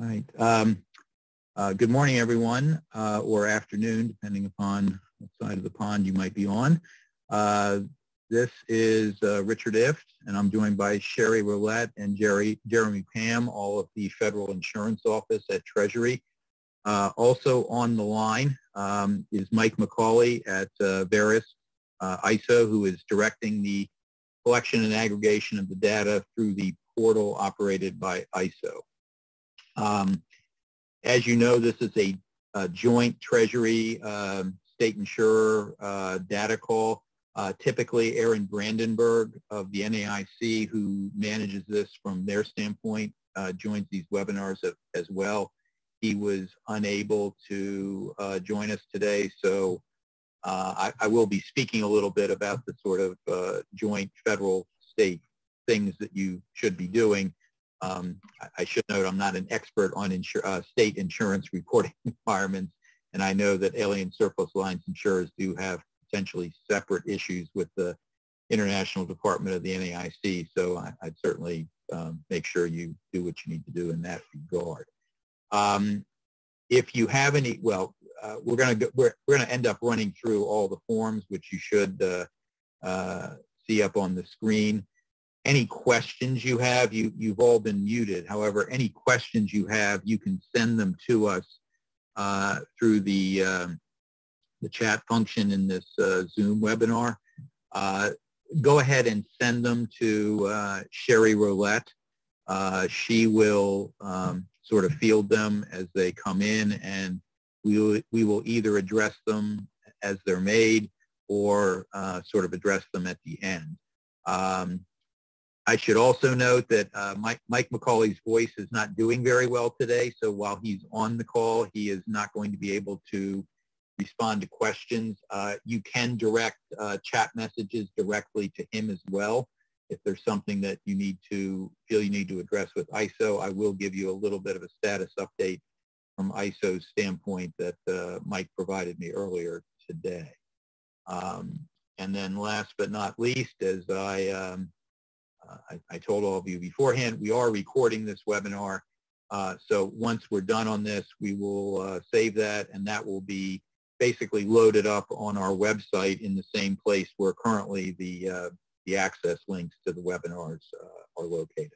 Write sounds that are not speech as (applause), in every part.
All right. Um, uh, good morning, everyone, uh, or afternoon, depending upon what side of the pond you might be on. Uh, this is uh, Richard Ifft, and I'm joined by Sherry Roulette and Jerry, Jeremy Pam, all of the Federal Insurance Office at Treasury. Uh, also on the line um, is Mike McCauley at uh, Verisk ISO, who is directing the collection and aggregation of the data through the portal operated by ISO. Um, as you know, this is a, a joint Treasury um, state insurer uh, data call. Uh, typically, Aaron Brandenburg of the NAIC, who manages this from their standpoint, uh, joins these webinars as well. He was unable to uh, join us today, so uh, I, I, will be speaking a little bit about the sort of uh, joint federal state things that you should be doing. Um, I, I, should note I'm not an expert on insur uh, state insurance reporting (laughs) requirements, and I know that alien surplus lines insurers do have potentially separate issues with the International Department of the NAIC, so I, would certainly um, make sure you do what you need to do in that regard. Um, if you have any, well, uh, we're going to we're, we're going to end up running through all the forms, which you should uh, uh, see up on the screen. Any questions you have, you you've all been muted. However, any questions you have, you can send them to us uh, through the um, the chat function in this uh, Zoom webinar. Uh, go ahead and send them to Sherry Roulette. she will um, sort of field them as they come in and we will, we will either address them as they're made or uh, sort of address them at the end. Um, I should also note that uh, Mike, Mike McCauley's voice is not doing very well today, so while he's on the call, he is not going to be able to respond to questions. Uh, you can direct uh, chat messages directly to him as well if there's something that you need to feel you need to address with ISO, I will give you a little bit of a status update from ISO's standpoint that uh, Mike provided me earlier today. Um, and then last but not least, as I, um, I, I, told all of you beforehand, we are recording this webinar. Uh, so once we're done on this, we will uh, save that and that will be basically loaded up on our website in the same place where currently the uh, the access links to the webinars are located.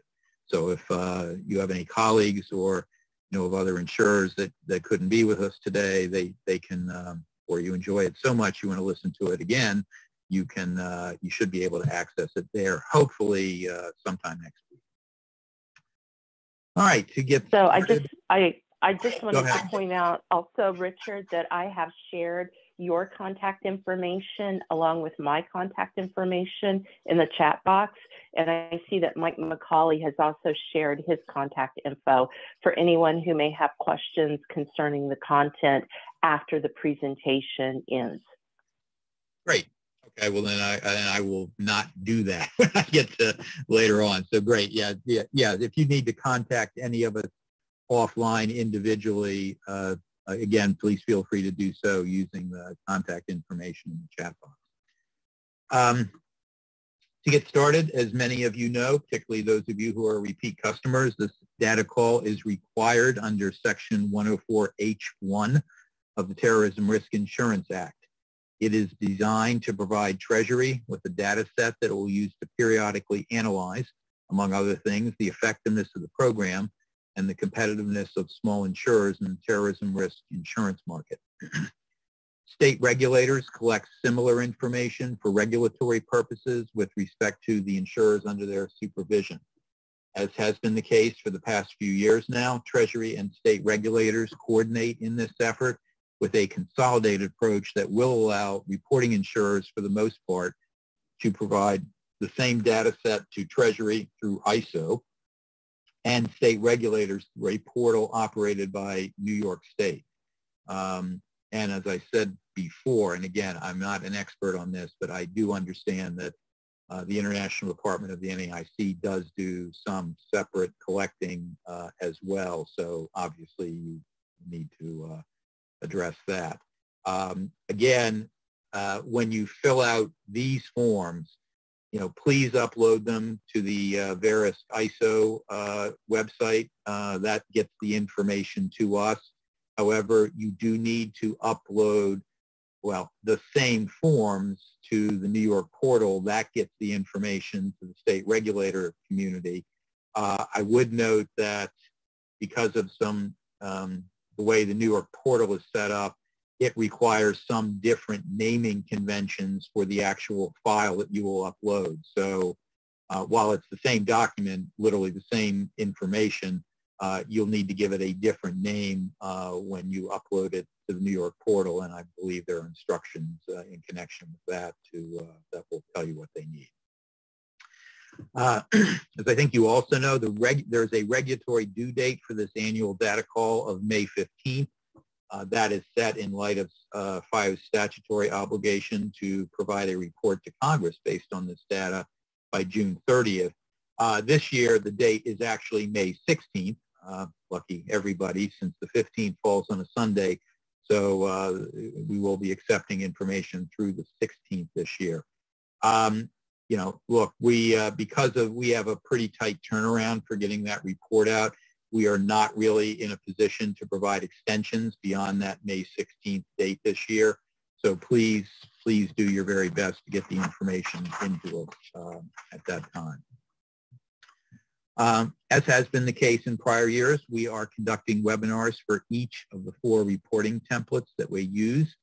So if uh, you have any colleagues or you know of other insurers that, that couldn't be with us today, they, they can, um, or you enjoy it so much you want to listen to it again, you can, uh, you should be able to access it there, hopefully uh, sometime next week. All right, to get So started. I just, I, I just wanted to point out also, Richard, that I have shared your contact information along with my contact information in the chat box. And I see that Mike McCauley has also shared his contact info for anyone who may have questions concerning the content after the presentation ends. Great. Okay, well then I, I will not do that (laughs) when I get to later on. So great. Yeah, yeah, yeah. If you need to contact any of us offline individually, uh, uh, again, please feel free to do so using the contact information in the chat box. Um, to get started, as many of you know, particularly those of you who are repeat customers, this data call is required under Section 104H1 of the Terrorism Risk Insurance Act. It is designed to provide Treasury with a data set that it will use to periodically analyze, among other things, the effectiveness of the program and the competitiveness of small insurers in the terrorism risk insurance market. (clears throat) State regulators collect similar information for regulatory purposes with respect to the insurers under their supervision. As has been the case for the past few years now, Treasury and state regulators coordinate in this effort with a consolidated approach that will allow reporting insurers, for the most part, to provide the same data set to Treasury through ISO and state regulators through a portal operated by New York State. Um, and as I said before, and again, I'm not an expert on this, but I do understand that uh, the International Department of the NAIC does do some separate collecting uh, as well. So obviously you need to uh, address that. Um, again, uh, when you fill out these forms, you know, please upload them to the uh, Verisk ISO uh, website. Uh, that gets the information to us. However, you do need to upload, well, the same forms to the New York portal. That gets the information to the state regulator community. Uh, I would note that because of some um, the way the New York portal is set up, it requires some different naming conventions for the actual file that you will upload. So uh, while it's the same document, literally the same information, uh, you'll need to give it a different name uh, when you upload it to the New York portal, and I believe there are instructions uh, in connection with that to uh, that will tell you what they need. Uh, (clears throat) as I think you also know, the there's a regulatory due date for this annual data call of May 15th. Uh, that is set in light of uh, FIO's statutory obligation to provide a report to Congress based on this data by June 30th. Uh, this year, the date is actually May 16th. Uh, lucky everybody, since the 15th falls on a Sunday. So uh, we will be accepting information through the 16th this year. Um, you know, look, we uh, because of we have a pretty tight turnaround for getting that report out. We are not really in a position to provide extensions beyond that May 16th date this year. So please, please do your very best to get the information into us um, at that time. Um, as has been the case in prior years, we are conducting webinars for each of the four reporting templates that we use.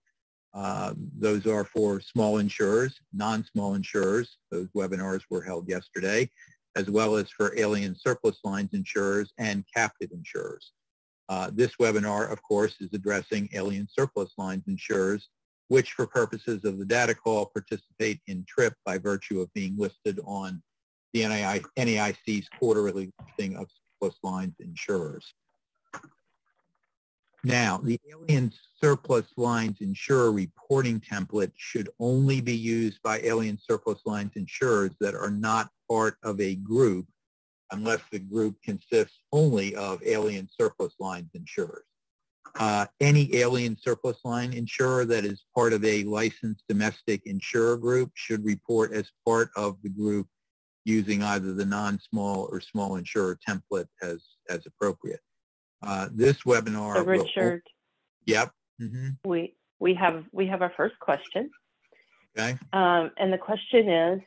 Uh, those are for small insurers, non-small insurers. Those webinars were held yesterday as well as for alien surplus lines insurers and captive insurers. Uh, this webinar, of course, is addressing alien surplus lines insurers, which for purposes of the data call participate in TRIP by virtue of being listed on the NAI, NAIC's quarterly listing of surplus lines insurers. Now, the alien surplus lines insurer reporting template should only be used by alien surplus lines insurers that are not part of a group unless the group consists only of alien surplus lines insurers. Uh, any alien surplus line insurer that is part of a licensed domestic insurer group should report as part of the group using either the non-small or small insurer template as, as appropriate. Uh, this webinar. So Richard. Will, yep. Mm -hmm. We we have we have our first question. Okay. Um, and the question is,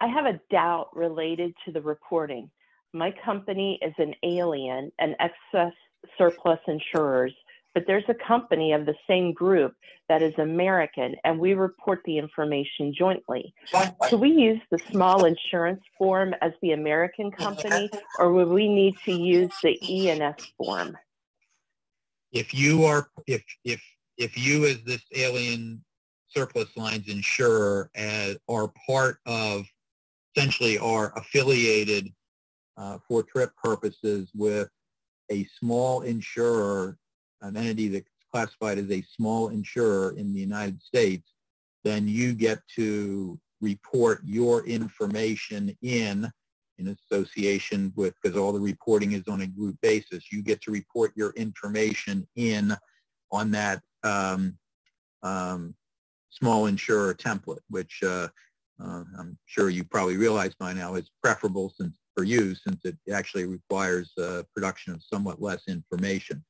I have a doubt related to the reporting. My company is an alien and excess surplus insurers but there's a company of the same group that is American, and we report the information jointly. So we use the small insurance form as the American company, or would we need to use the E&S form? If you are, if if if you as this alien surplus lines insurer as, are part of, essentially are affiliated uh, for TRIP purposes with a small insurer an entity that's classified as a small insurer in the United States, then you get to report your information in in association with, because all the reporting is on a group basis, you get to report your information in on that um, um, small insurer template, which uh, uh, I'm sure you probably realize by now is preferable since, for you since it actually requires uh, production of somewhat less information.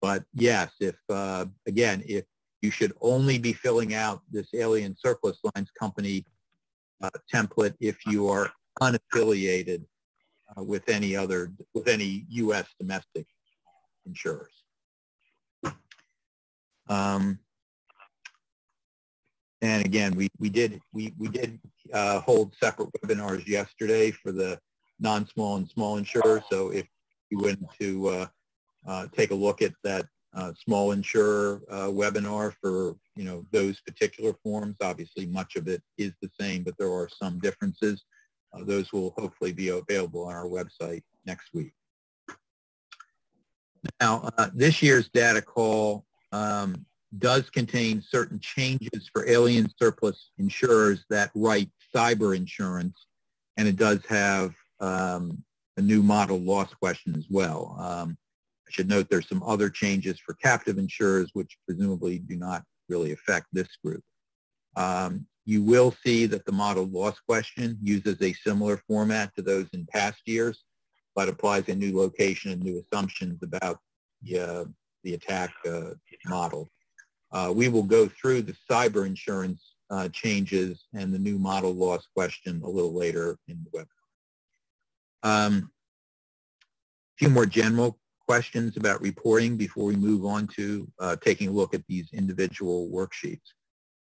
But yes, if uh, again, if you should only be filling out this alien surplus lines company uh, template if you are unaffiliated uh, with any other with any U.S. domestic insurers. Um, and again, we, we did we, we did uh, hold separate webinars yesterday for the non-small and small insurers. So if you went to uh, take a look at that uh, small insurer uh, webinar for you know those particular forms. Obviously, much of it is the same, but there are some differences. Uh, those will hopefully be available on our website next week. Now, uh, this year's data call um, does contain certain changes for alien surplus insurers that write cyber insurance, and it does have um, a new model loss question as well. Um, I should note there's some other changes for captive insurers, which presumably do not really affect this group. Um, you will see that the model loss question uses a similar format to those in past years, but applies a new location and new assumptions about the, uh, the attack uh, model. Uh, we will go through the cyber insurance uh, changes and the new model loss question a little later in the webinar. Um, a few more general questions about reporting before we move on to uh, taking a look at these individual worksheets.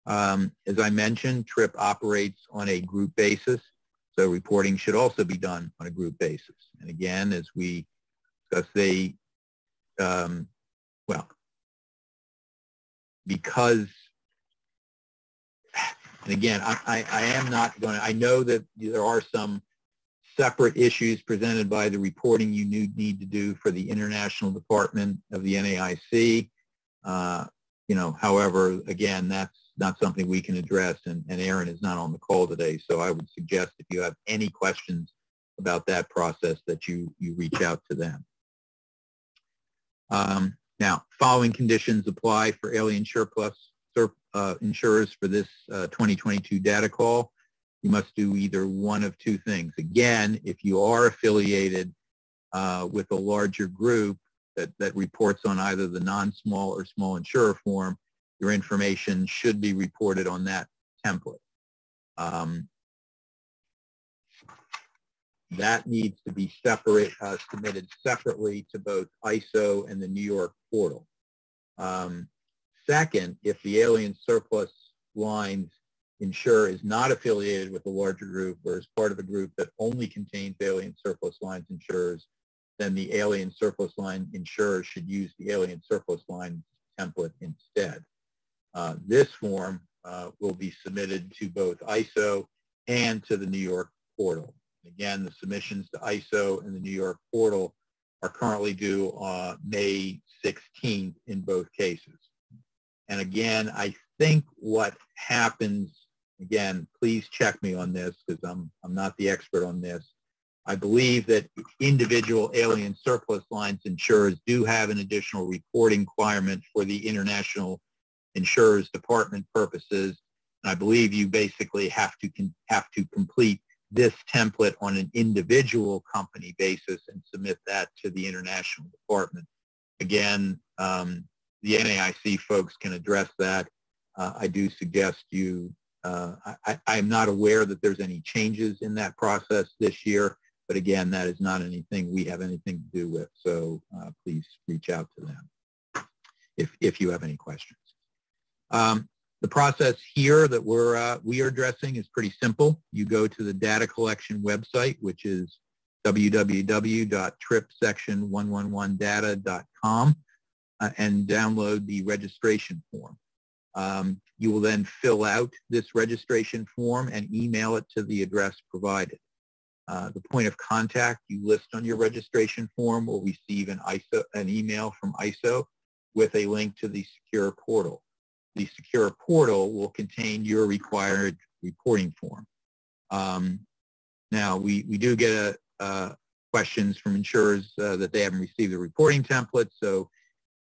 Um, as I mentioned, TRIP operates on a group basis, so reporting should also be done on a group basis. And again, as we discuss, they, um, well, because, and again, I, I, I am not going to, I know that there are some separate issues presented by the reporting you need to do for the International Department of the NAIC. Uh, you know, however, again, that's not something we can address, and, and Aaron is not on the call today. So I would suggest if you have any questions about that process that you, you reach out to them. Um, now, following conditions apply for alien surplus uh, insurers for this uh, 2022 data call. You must do either one of two things. Again, if you are affiliated uh, with a larger group that, that reports on either the non-small or small insurer form, your information should be reported on that template. Um, that needs to be separate, uh, submitted separately to both ISO and the New York portal. Um, second, if the alien surplus lines insurer is not affiliated with a larger group or is part of a group that only contains alien surplus lines insurers, then the alien surplus line insurer should use the alien surplus line template instead. Uh, this form uh, will be submitted to both ISO and to the New York portal. Again, the submissions to ISO and the New York portal are currently due uh, May 16th in both cases. And again, I think what happens, again, please check me on this because I'm, I'm not the expert on this. I believe that individual alien surplus lines insurers do have an additional reporting requirement for the international insurers department purposes. And I believe you basically have to have to complete this template on an individual company basis and submit that to the international department. Again, um, the NAIC folks can address that. Uh, I do suggest you, uh, I, I'm not aware that there's any changes in that process this year, but again, that is not anything we have anything to do with. So uh, please reach out to them if, if you have any questions. Um, the process here that we're, uh, we are addressing is pretty simple. You go to the data collection website, which is www.tripsection111data.com uh, and download the registration form. Um, you will then fill out this registration form and email it to the address provided. Uh, the point of contact you list on your registration form will receive an, ISO, an email from ISO with a link to the secure portal the secure portal will contain your required reporting form. Um, now, we, we do get a, uh, questions from insurers uh, that they haven't received the reporting template. So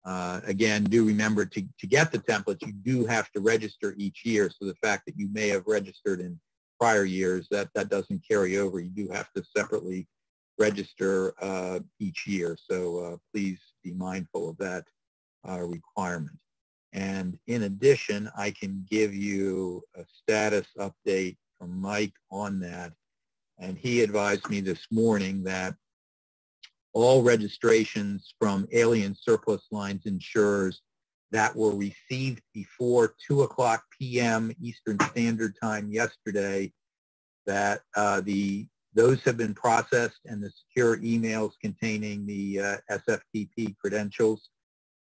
uh, again, do remember to, to get the templates, you do have to register each year. So the fact that you may have registered in prior years, that, that doesn't carry over. You do have to separately register uh, each year. So uh, please be mindful of that uh, requirement. And in addition, I can give you a status update from Mike on that. And he advised me this morning that all registrations from alien surplus lines insurers that were received before 2 o'clock p.m. Eastern Standard Time yesterday, that uh, the those have been processed and the secure emails containing the uh, SFTP credentials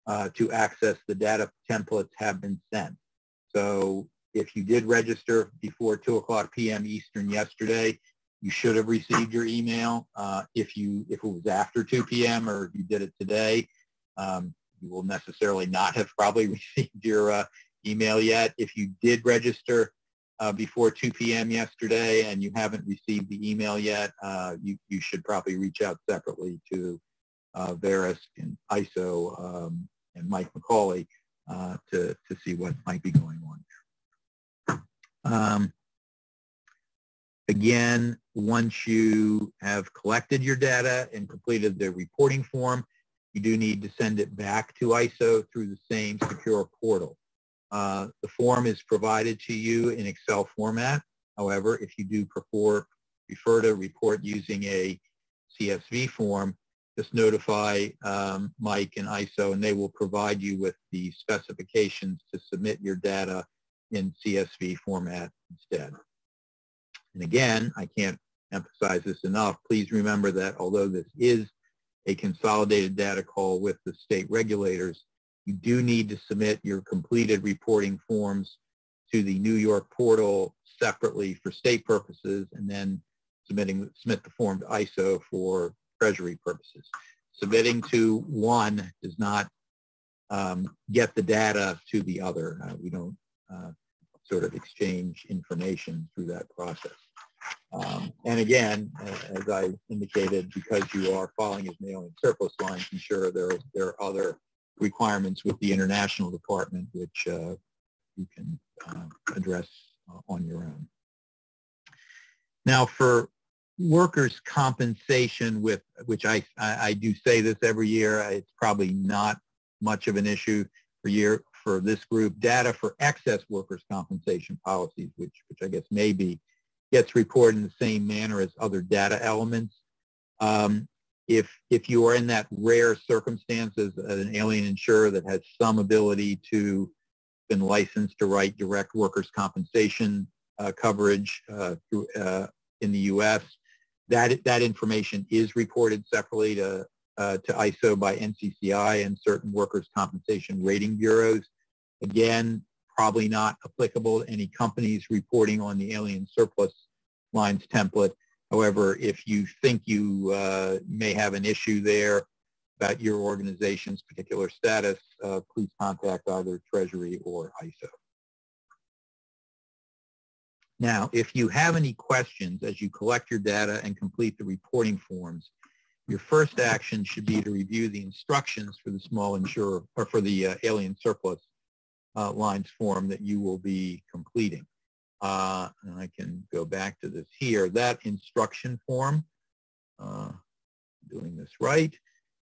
uh, to access the data templates have been sent. So if you did register before 2 o'clock p.m. Eastern yesterday, you should have received your email. Uh, if you if it was after 2 p.m. or if you did it today, um, you will necessarily not have probably (laughs) received your uh, email yet. If you did register uh, before 2 p.m. yesterday and you haven't received the email yet, uh, you, you should probably reach out separately to uh, and ISO um, and Mike McCauley uh, to, to see what might be going on. Um, again, once you have collected your data and completed the reporting form, you do need to send it back to ISO through the same secure portal. Uh, the form is provided to you in Excel format. However, if you do prefer, prefer to report using a CSV form, just notify um, Mike and ISO and they will provide you with the specifications to submit your data in CSV format instead. And again, I can't emphasize this enough. Please remember that although this is a consolidated data call with the state regulators, you do need to submit your completed reporting forms to the New York portal separately for state purposes and then submitting submit the form to ISO for treasury purposes. Submitting to one does not um, get the data to the other. Uh, we don't uh, sort of exchange information through that process. Um, and again, as I indicated, because you are filing as mailing surplus lines, ensure there, there are other requirements with the international department which uh, you can uh, address uh, on your own. Now for workers' compensation with, which I, I, I, do say this every year, it's probably not much of an issue for year for this group. Data for excess workers' compensation policies, which, which I guess maybe gets reported in the same manner as other data elements. Um, if, if you are in that rare circumstance as an alien insurer that has some ability to been licensed to write direct workers' compensation uh, coverage uh, through, uh, in the U.S., that, that information is reported separately to, uh, to ISO by NCCI and certain workers' compensation rating bureaus. Again, probably not applicable to any companies reporting on the alien surplus lines template. However, if you think you uh, may have an issue there about your organization's particular status, uh, please contact either Treasury or ISO. Now, if you have any questions as you collect your data and complete the reporting forms, your first action should be to review the instructions for the small insurer or for the uh, alien surplus uh, lines form that you will be completing. Uh, and I can go back to this here. That instruction form, uh, doing this right,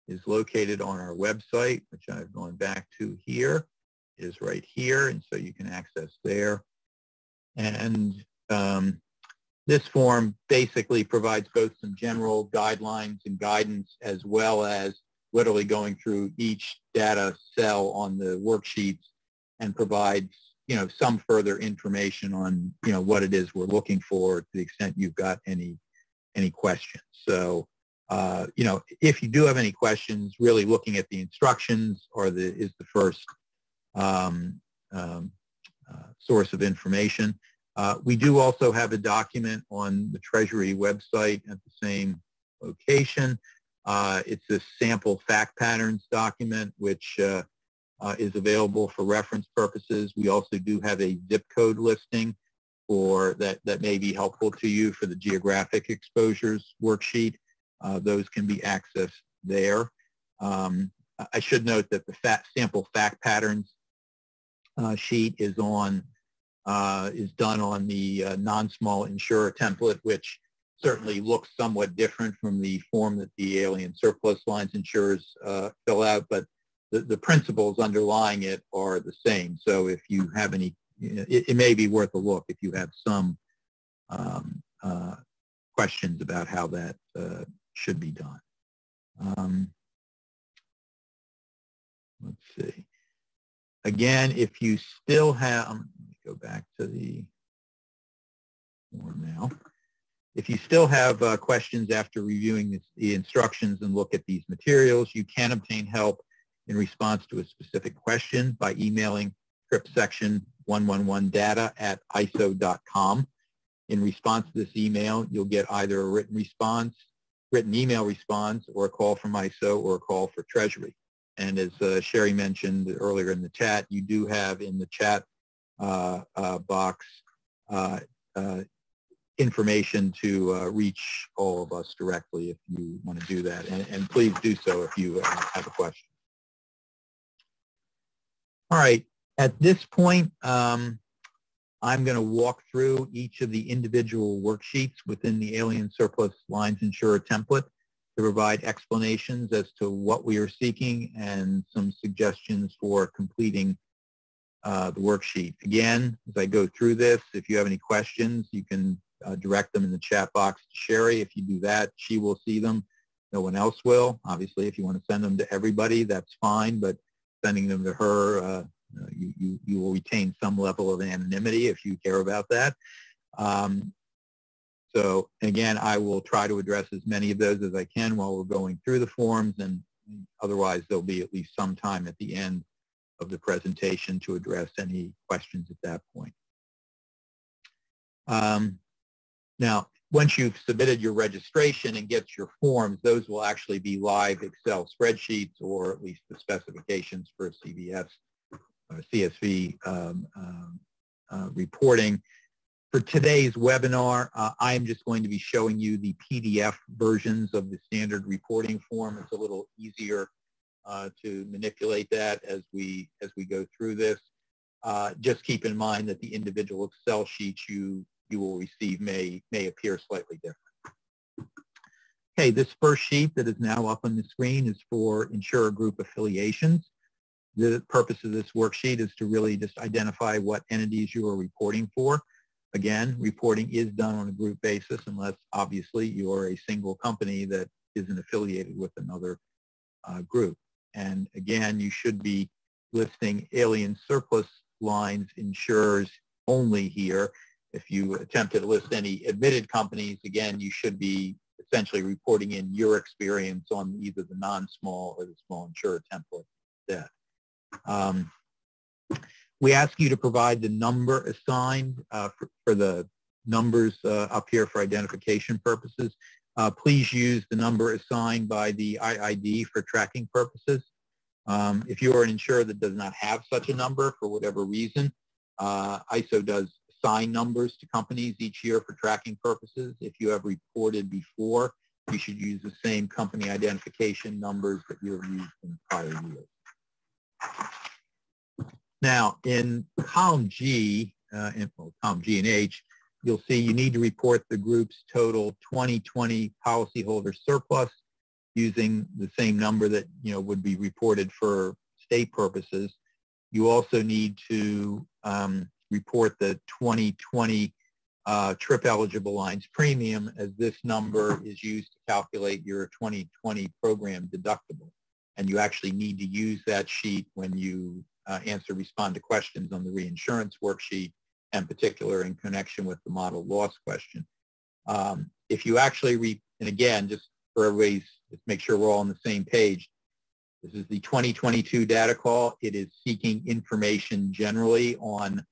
is located on our website, which I've gone back to here, is right here, and so you can access there. And um, this form basically provides both some general guidelines and guidance as well as literally going through each data cell on the worksheets and provides you know some further information on you know what it is we're looking for to the extent you've got any any questions. So uh, you know if you do have any questions, really looking at the instructions or the is the first um, um, uh, source of information. Uh, we do also have a document on the Treasury website at the same location. Uh, it's a sample fact patterns document, which uh, uh, is available for reference purposes. We also do have a zip code listing for that, that may be helpful to you for the geographic exposures worksheet. Uh, those can be accessed there. Um, I should note that the fat sample fact patterns sheet is on uh, is done on the uh, non-small insurer template, which certainly looks somewhat different from the form that the alien surplus lines insurers uh, fill out, but the, the principles underlying it are the same. So if you have any, it, it may be worth a look if you have some um, uh, questions about how that uh, should be done. Um, let's see. Again, if you still have, go back to the form now. If you still have uh, questions after reviewing this, the instructions and look at these materials, you can obtain help in response to a specific question by emailing trip section 111 data at iso.com. In response to this email, you'll get either a written response, written email response, or a call from ISO or a call for Treasury. And as uh, Sherry mentioned earlier in the chat, you do have in the chat Uh, uh, box uh, uh, information to reach all of us directly if you want to do that. And, and please do so if you have a question. All right. At this point, um, I'm going to walk through each of the individual worksheets within the Alien Surplus Lines Insurer template to provide explanations as to what we are seeking and some suggestions for completing uh, the worksheet. Again, as I go through this, if you have any questions, you can uh, direct them in the chat box to Sherry. If you do that, she will see them. No one else will. Obviously, if you want to send them to everybody, that's fine, but sending them to her, uh, you, you, you will retain some level of anonymity if you care about that. Um, so again, I will try to address as many of those as I can while we're going through the forms, and otherwise there'll be at least some time at the end of the presentation to address any questions at that point. Um, now, once you've submitted your registration and get your forms, those will actually be live Excel spreadsheets or at least the specifications for CVS or CSV um, um, uh, reporting. For today's webinar, uh, I'm just going to be showing you the PDF versions of the standard reporting form. It's a little easier uh, to manipulate that as we as we go through this. Uh, just keep in mind that the individual Excel sheets you you will receive may, may appear slightly different. Okay, this first sheet that is now up on the screen is for insurer group affiliations. The purpose of this worksheet is to really just identify what entities you are reporting for. Again, reporting is done on a group basis unless obviously you are a single company that isn't affiliated with another uh, group. And again, you should be listing alien surplus lines insurers only here if you attempt to list any admitted companies, again, you should be essentially reporting in your experience on either the non-small or the small insurer template instead. Um, we ask you to provide the number assigned uh, for, for, the numbers uh, up here for identification purposes. Uh, please use the number assigned by the IID for tracking purposes. Um, if you are an insurer that does not have such a number for whatever reason, uh, ISO does assign numbers to companies each year for tracking purposes. If you have reported before, you should use the same company identification numbers that you have used in prior years. Now, in column G, uh, in well, column G and H, you'll see you need to report the group's total 2020 policyholder surplus using the same number that you know would be reported for state purposes. You also need to um, report the 2020 uh, trip eligible lines premium as this number is used to calculate your 2020 program deductible. And you actually need to use that sheet when you uh, answer respond to questions on the reinsurance worksheet in particular in connection with the model loss question. Um, if you actually read, and again, just for everybody's, just make sure we're all on the same page, this is the 2022 data call. It is seeking information generally on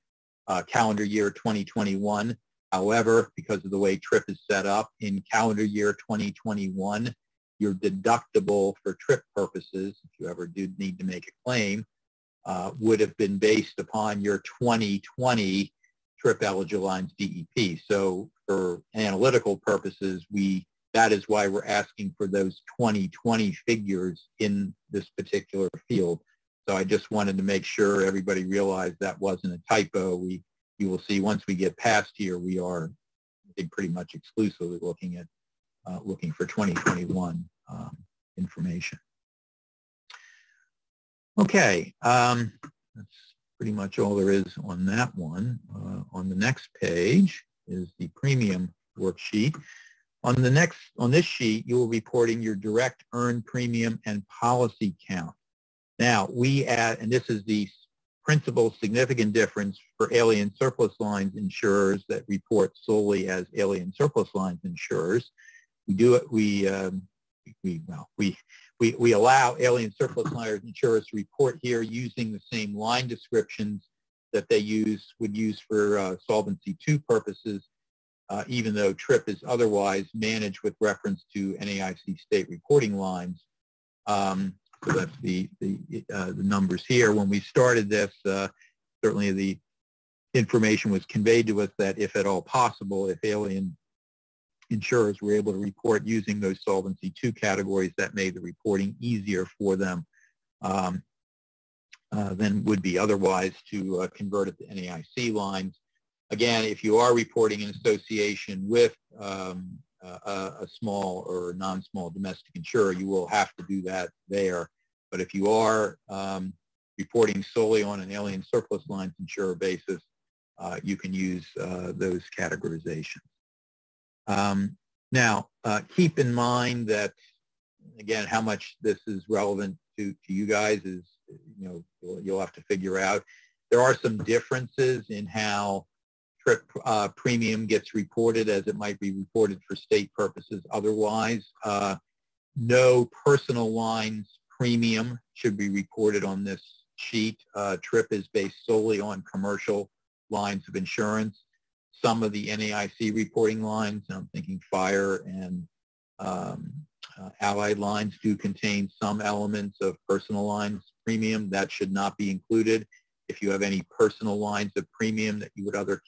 uh, calendar year 2021. However, because of the way TRIP is set up, in calendar year 2021, your deductible for TRIP purposes, if you ever did need to make a claim, uh, would have been based upon your 2020 TRIP lines DEP. So for analytical purposes, we that is why we're asking for those 2020 figures in this particular field. So I just wanted to make sure everybody realized that wasn't a typo. We, you will see once we get past here, we are I think, pretty much exclusively looking at uh, looking for 2021 um, information. Okay, um, that's pretty much all there is on that one. Uh, on the next page is the premium worksheet. On the next, on this sheet, you will be reporting your direct earned premium and policy count. Now, we add, and this is the principal significant difference for alien surplus lines insurers that report solely as alien surplus lines insurers. We do it, we, um, we, well, we, we, we allow alien surplus lines insurers to report here using the same line descriptions that they use, would use for uh, Solvency II purposes, uh, even though TRIP is otherwise managed with reference to NAIC state reporting lines. Um, so that's the the, uh, the numbers here. When we started this, uh, certainly the information was conveyed to us that if at all possible, if alien insurers were able to report using those Solvency II categories, that made the reporting easier for them um, uh, than would be otherwise to uh, convert it to NAIC lines. again, if you are reporting in association with um, a, a, small or non-small domestic insurer, you will have to do that there. But if you are um, reporting solely on an alien surplus lines insurer basis, uh, you can use uh, those categorizations. Um, now, uh, keep in mind that, again, how much this is relevant to, to you guys is, you know, you'll, you'll have to figure out. There are some differences in how trip uh, premium gets reported as it might be reported for state purposes otherwise. Uh, no personal lines premium should be reported on this sheet. Uh, TRIP is based solely on commercial lines of insurance. Some of the NAIC reporting lines, I'm thinking fire and um, uh, allied lines do contain some elements of personal lines premium. That should not be included. If you have any personal lines of premium that you would other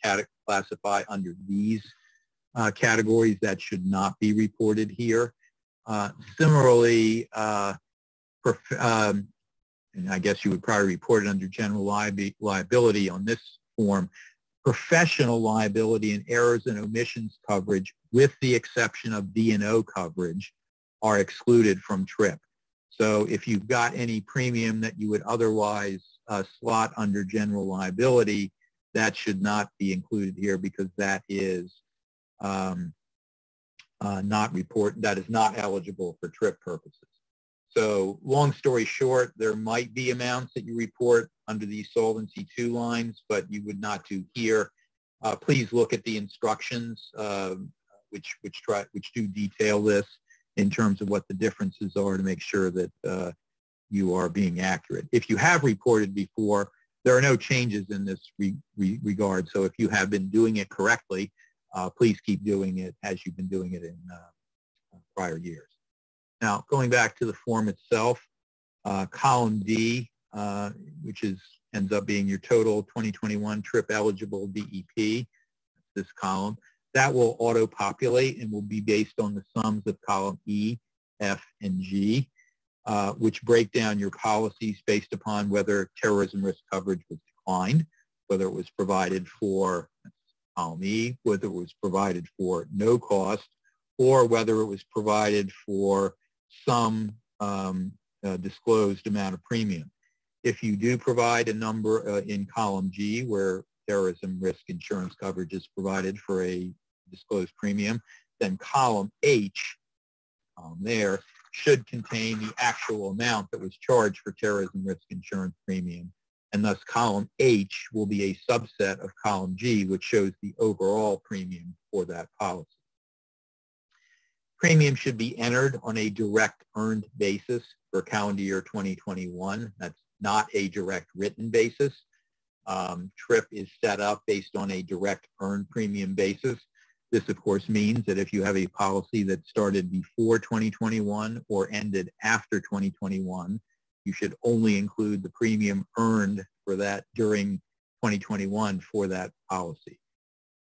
classify under these uh, categories, that should not be reported here. Uh, similarly, uh, um, and I guess you would probably report it under general li liability on this form, professional liability and errors and omissions coverage, with the exception of D&O coverage, are excluded from TRIP. So if you've got any premium that you would otherwise uh, slot under general liability, that should not be included here because that is um, uh, not report that is not eligible for TRIP purposes. So long story short, there might be amounts that you report under the Solvency II lines, but you would not do here. Uh, please look at the instructions, uh, which, which, try, which do detail this in terms of what the differences are to make sure that uh, you are being accurate. If you have reported before, there are no changes in this re re regard. So if you have been doing it correctly, uh, please keep doing it as you've been doing it in uh, prior years. Now, going back to the form itself, uh, column D, uh, which is ends up being your total 2021 trip eligible DEP, this column, that will auto-populate and will be based on the sums of column E, F, and G, uh, which break down your policies based upon whether terrorism risk coverage was declined, whether it was provided for column E, whether it was provided for no cost, or whether it was provided for some um, uh, disclosed amount of premium. If you do provide a number uh, in column G where terrorism risk insurance coverage is provided for a disclosed premium, then column H um, there should contain the actual amount that was charged for terrorism risk insurance premium. And thus column H will be a subset of column G, which shows the overall premium for that policy. Premium should be entered on a direct earned basis for calendar year 2021. That's not a direct written basis. Um, TRIP is set up based on a direct earned premium basis. This, of course, means that if you have a policy that started before 2021 or ended after 2021, you should only include the premium earned for that during 2021 for that policy.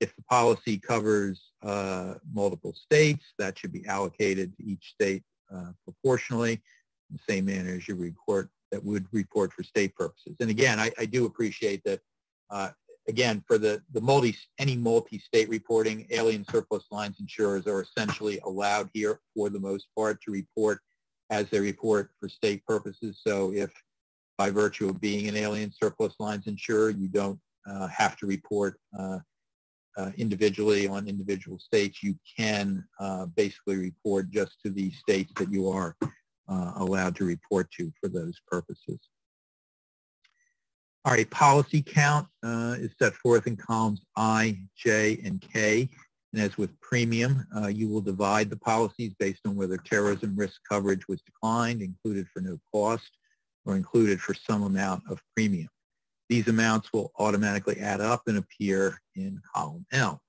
If the policy covers uh, multiple states, that should be allocated to each state uh, proportionally in the same manner as your report that would report for state purposes. And again, I, I do appreciate that, uh, again, for the, the multi, any multi-state reporting, alien surplus lines insurers are essentially allowed here for the most part to report as they report for state purposes. So if by virtue of being an alien surplus lines insurer, you don't uh, have to report uh, individually on individual states, you can uh, basically report just to the states that you are uh, allowed to report to for those purposes. All right, policy count uh, is set forth in columns I, J, and K. And as with premium, uh, you will divide the policies based on whether terrorism risk coverage was declined, included for no cost, or included for some amount of premium. These amounts will automatically add up and appear in column L.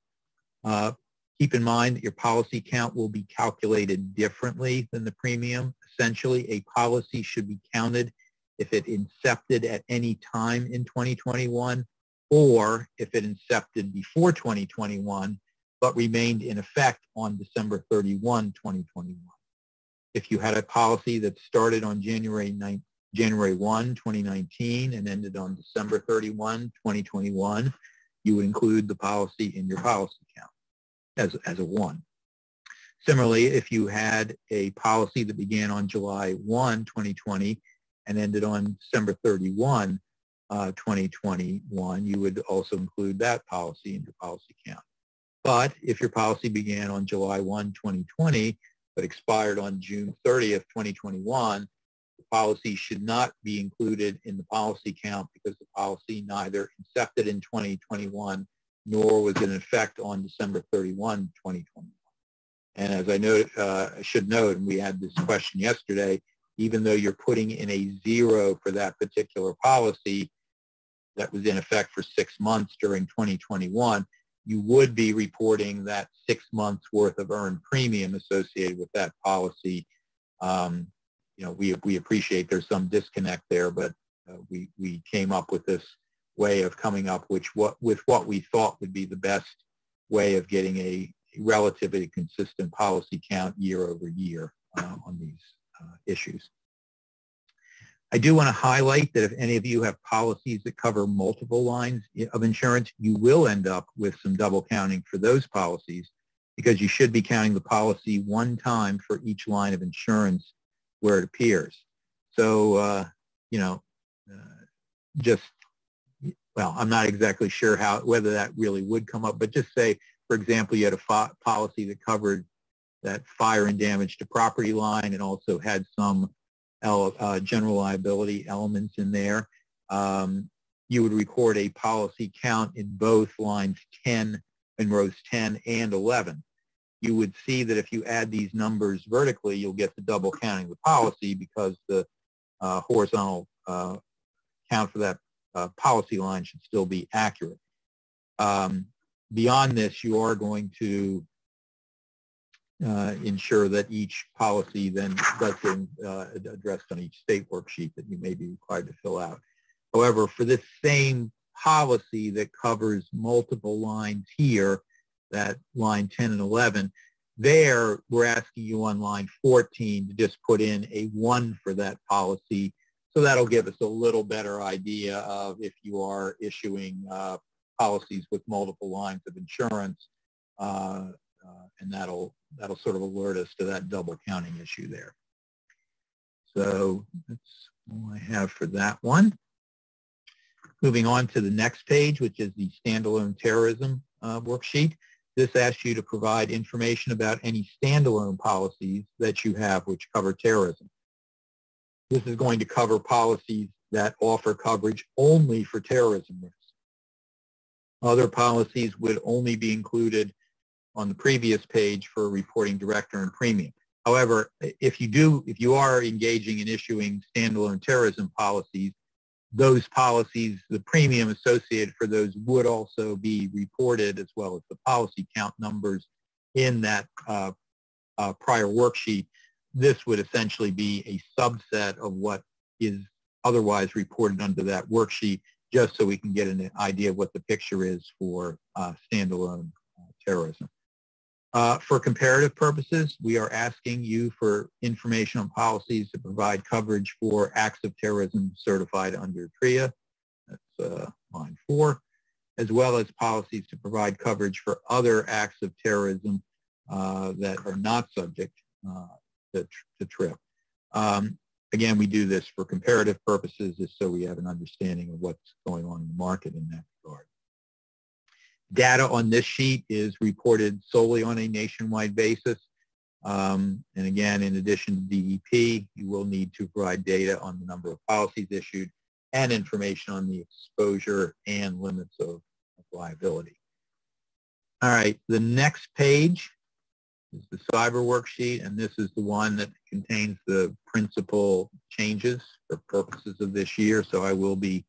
Uh, keep in mind that your policy count will be calculated differently than the premium. Essentially, a policy should be counted if it incepted at any time in 2021 or if it incepted before 2021 but remained in effect on December 31, 2021. If you had a policy that started on January 9, January 1, 2019 and ended on December 31, 2021, you would include the policy in your policy count as, as a one. Similarly, if you had a policy that began on July 1, 2020 and ended on December 31, uh, 2021, you would also include that policy in your policy count. But if your policy began on July 1, 2020, but expired on June 30th, 2021, the policy should not be included in the policy count because the policy neither incepted in 2021 nor was in effect on December 31, 2021. And as I know, uh, should note, and we had this question yesterday, even though you're putting in a zero for that particular policy that was in effect for six months during 2021, you would be reporting that six months worth of earned premium associated with that policy. Um, you know, we, we appreciate there's some disconnect there, but uh, we, we came up with this way of coming up which what, with what we thought would be the best way of getting a relatively consistent policy count year over year uh, on these uh, issues. I do want to highlight that if any of you have policies that cover multiple lines of insurance, you will end up with some double counting for those policies because you should be counting the policy one time for each line of insurance where it appears. So, uh, you know, uh, just, well, I'm not exactly sure how, whether that really would come up, but just say, for example, you had a policy that covered that fire and damage to property line and also had some uh, general liability elements in there. Um, you would record a policy count in both lines 10 in rows 10 and 11. You would see that if you add these numbers vertically, you'll get the double counting of the policy because the uh, horizontal uh, count for that uh, policy line should still be accurate. Um, beyond this, you are going to uh, ensure that each policy then gets uh, addressed on each state worksheet that you may be required to fill out. However, for this same policy that covers multiple lines here, that line 10 and 11, there we're asking you on line 14 to just put in a 1 for that policy. So that'll give us a little better idea of if you are issuing uh, policies with multiple lines of insurance, uh, uh, and that'll that'll sort of alert us to that double counting issue there. So that's all I have for that one. Moving on to the next page, which is the standalone terrorism uh, worksheet. This asks you to provide information about any standalone policies that you have which cover terrorism. This is going to cover policies that offer coverage only for terrorism risks. Other policies would only be included on the previous page for reporting direct earned premium. However, if you do, if you are engaging in issuing standalone terrorism policies, those policies, the premium associated for those would also be reported as well as the policy count numbers in that uh, uh, prior worksheet. This would essentially be a subset of what is otherwise reported under that worksheet, just so we can get an idea of what the picture is for uh, standalone uh, terrorism. Uh, for comparative purposes, we are asking you for information on policies to provide coverage for acts of terrorism certified under TRIA. That's uh, line four, as well as policies to provide coverage for other acts of terrorism uh, that are not subject uh, to, to TRIP. Um, again, we do this for comparative purposes just so we have an understanding of what's going on in the market in that. Data on this sheet is reported solely on a nationwide basis. Um, and again, in addition to DEP, you will need to provide data on the number of policies issued and information on the exposure and limits of, liability. All right, the next page is the cyber worksheet, and this is the one that contains the principal changes for purposes of this year, so I will be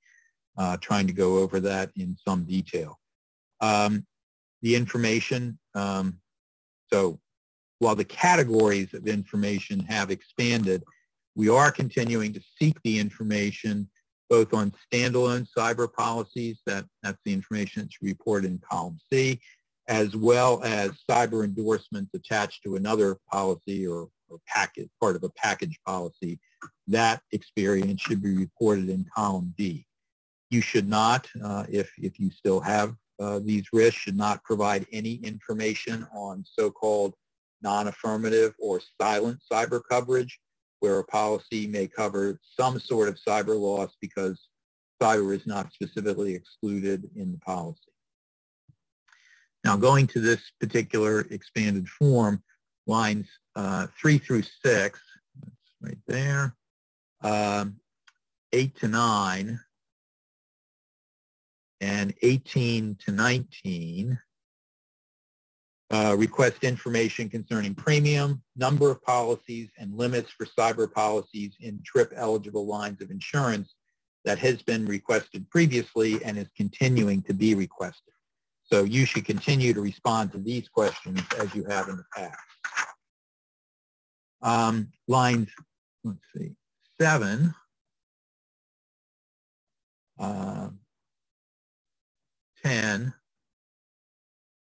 uh, trying to go over that in some detail. Um, the information, um, so while the categories of information have expanded, we are continuing to seek the information both on standalone cyber policies, that, that's the information that's reported in column C, as well as cyber endorsements attached to another policy or, or package, part of a package policy. That experience should be reported in column D. You should not, uh, if, if you still have uh, these risks should not provide any information on so-called non-affirmative or silent cyber coverage, where a policy may cover some sort of cyber loss because cyber is not specifically excluded in the policy. Now going to this particular expanded form, lines uh, 3 through 6, that's right there, um, 8 to 9, and 18 to 19 uh, request information concerning premium, number of policies, and limits for cyber policies in TRIP eligible lines of insurance that has been requested previously and is continuing to be requested. So you should continue to respond to these questions as you have in the past. Um, lines, let's see, seven. Uh, 10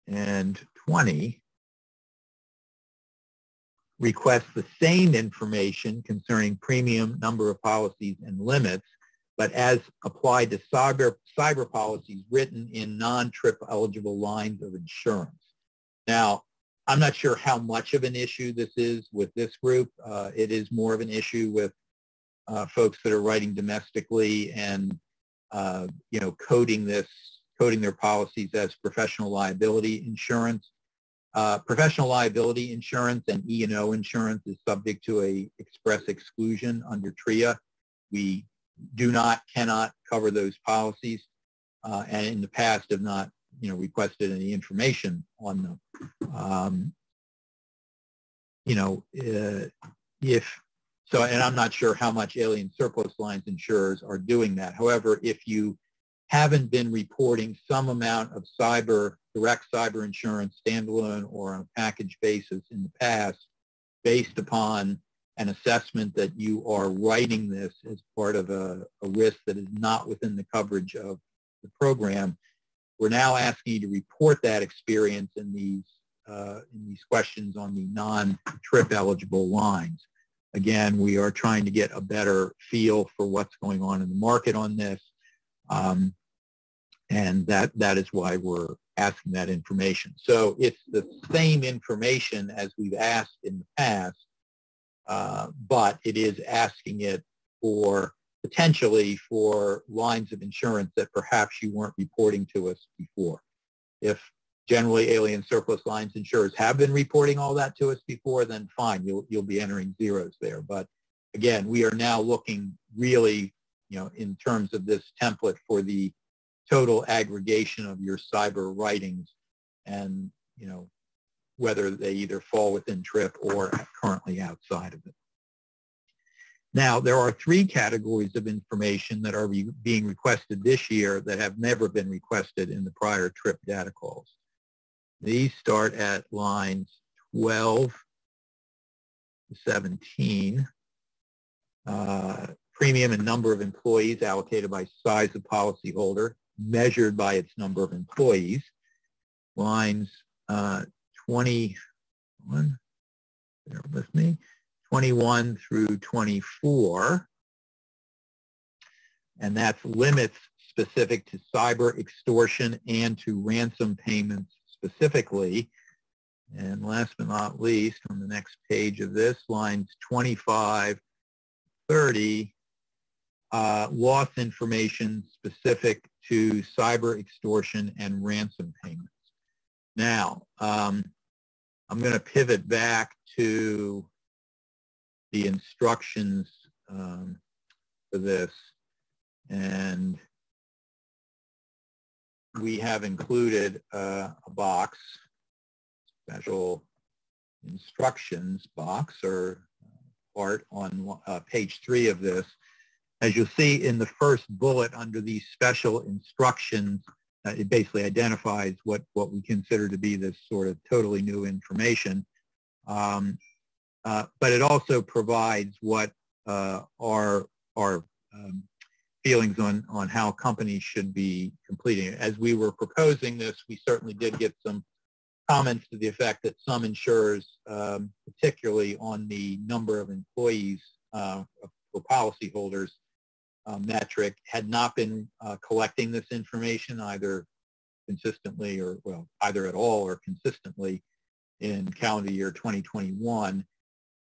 and 20 request the same information concerning premium, number of policies, and limits, but as applied to cyber, cyber policies written in non-TRIP eligible lines of insurance. Now, I'm not sure how much of an issue this is with this group. Uh, it is more of an issue with uh, folks that are writing domestically and, uh, you know, coding this coding their policies as professional liability insurance. Uh, professional liability insurance and E&O insurance is subject to a express exclusion under TRIA. We do not, cannot cover those policies, uh, and in the past have not, you know, requested any information on them. Um, you know, uh, if so, and I'm not sure how much alien surplus lines insurers are doing that. However, if you haven't been reporting some amount of cyber, direct cyber insurance, standalone or on a package basis in the past, based upon an assessment that you are writing this as part of a, a risk that is not within the coverage of the program, we're now asking you to report that experience in these uh, in these questions on the non-TRIP eligible lines. Again, we are trying to get a better feel for what's going on in the market on this. Um, and that, that is why we're asking that information. So it's the same information as we've asked in the past, uh, but it is asking it for potentially for lines of insurance that perhaps you weren't reporting to us before. If generally alien surplus lines insurers have been reporting all that to us before, then fine, you'll, you'll be entering zeros there. But again, we are now looking really, you know, in terms of this template for the total aggregation of your cyber writings and, you know, whether they either fall within TRIP or currently outside of it. Now, there are three categories of information that are re being requested this year that have never been requested in the prior TRIP data calls. These start at lines 12 to 17. Uh, premium and number of employees allocated by size of policyholder measured by its number of employees. Lines uh, 21, bear with me, 21 through 24. And that's limits specific to cyber extortion and to ransom payments specifically. And last but not least, on the next page of this, lines 25, 30, uh, loss information specific to cyber extortion and ransom payments. Now, um, I'm going to pivot back to the instructions um, for this. And we have included uh, a box, special instructions box or part on uh, page three of this as you'll see in the first bullet under these special instructions, uh, it basically identifies what, what we consider to be this sort of totally new information. Um, uh, but it also provides what uh, are our um, feelings on, on how companies should be completing it. As we were proposing this, we certainly did get some comments to the effect that some insurers, um, particularly on the number of employees uh, for policyholders, metric had not been uh, collecting this information either consistently or, well, either at all or consistently in calendar year 2021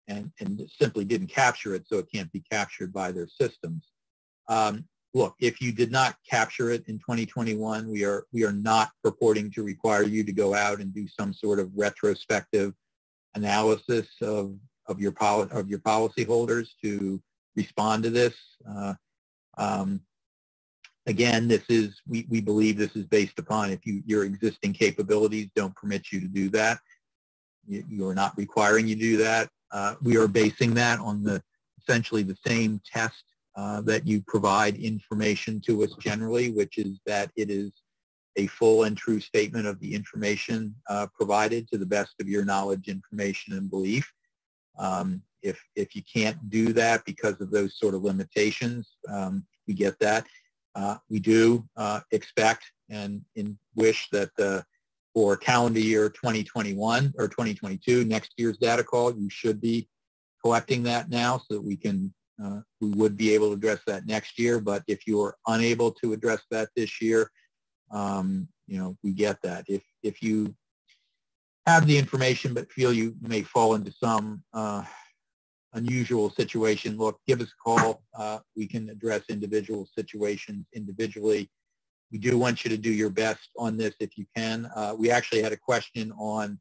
and, and simply didn't capture it, so it can't be captured by their systems. Um, look, if you did not capture it in 2021, we are, we are not purporting to require you to go out and do some sort of retrospective analysis of, of, your, poli- of your policyholders to respond to this. Uh, um, again, this is, we, we believe this is based upon if you, your existing capabilities don't permit you to do that. You, you are not requiring you to do that. Uh, we are basing that on the essentially the same test uh, that you provide information to us generally, which is that it is a full and true statement of the information uh, provided to the best of your knowledge, information, and belief. Um, if, if you can't do that because of those sort of limitations, um, we get that. Uh, we do uh, expect and, and, wish that uh, for calendar year 2021 or 2022, next year's data call, you should be collecting that now so that we can uh, we would be able to address that next year. But if you are unable to address that this year, um, you know, we get that. If if you have the information but feel you may fall into some uh, unusual situation, look, give us a call. Uh, we can address individual situations individually. We do want you to do your best on this if you can. Uh, we actually had a question on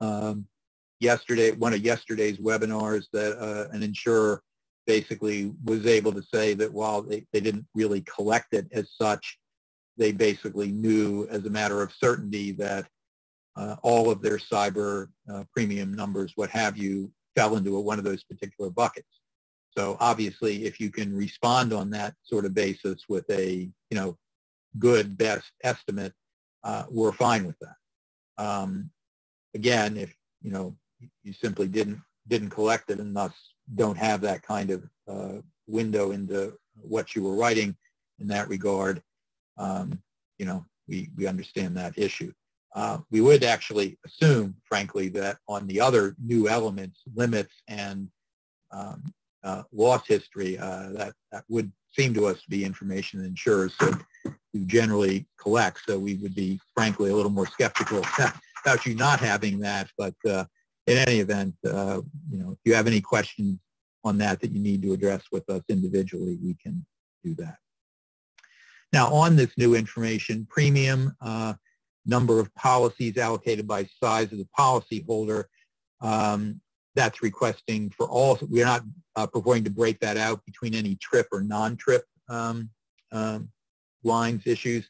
um, yesterday, one of yesterday's webinars that uh, an insurer basically was able to say that while they, they didn't really collect it as such, they basically knew as a matter of certainty that uh, all of their cyber uh, premium numbers, what have you, fell into a, one of those particular buckets. So obviously, if you can respond on that sort of basis with a, you know, good best estimate, uh, we're fine with that. Um, again, if, you know, you simply didn't didn't collect it and thus don't have that kind of uh, window into what you were writing in that regard, um, you know, we, we understand that issue. Uh, we would actually assume, frankly, that on the other new elements, limits and um, uh, loss history, uh, that, that would seem to us to be information insurers should generally collect. So we would be, frankly, a little more skeptical (laughs) about you not having that. But uh, in any event, uh, you know, if you have any questions on that that you need to address with us individually, we can do that. Now, on this new information, premium, uh, number of policies allocated by size of the policyholder, um, that's requesting for all, we're not uh, purporting to break that out between any TRIP or non-TRIP um, um, lines issues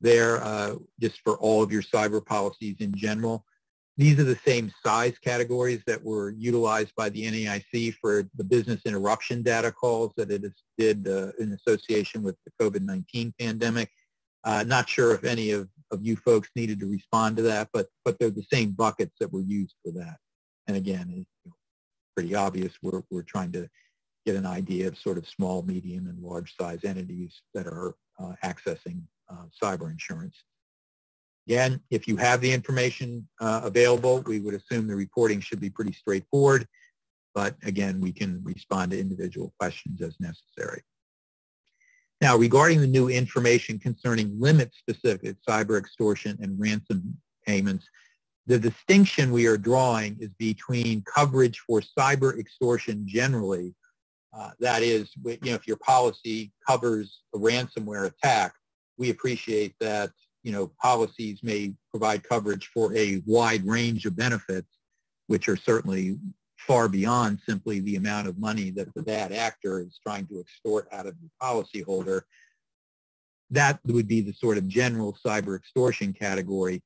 there, uh, just for all of your cyber policies in general. These are the same size categories that were utilized by the NAIC for the business interruption data calls that it did uh, in association with the COVID-19 pandemic. Uh, not sure if any of, of you folks needed to respond to that, but, but they're the same buckets that were used for that. And again, it's pretty obvious we're, we're trying to get an idea of sort of small, medium, and large size entities that are uh, accessing uh, cyber insurance. Again, if you have the information uh, available, we would assume the reporting should be pretty straightforward. But again, we can respond to individual questions as necessary. Now, regarding the new information concerning limit-specific cyber extortion and ransom payments, the distinction we are drawing is between coverage for cyber extortion generally, uh, that is, you know, if your policy covers a ransomware attack, we appreciate that you know, policies may provide coverage for a wide range of benefits, which are certainly far beyond simply the amount of money that the bad actor is trying to extort out of the policyholder. That would be the sort of general cyber extortion category.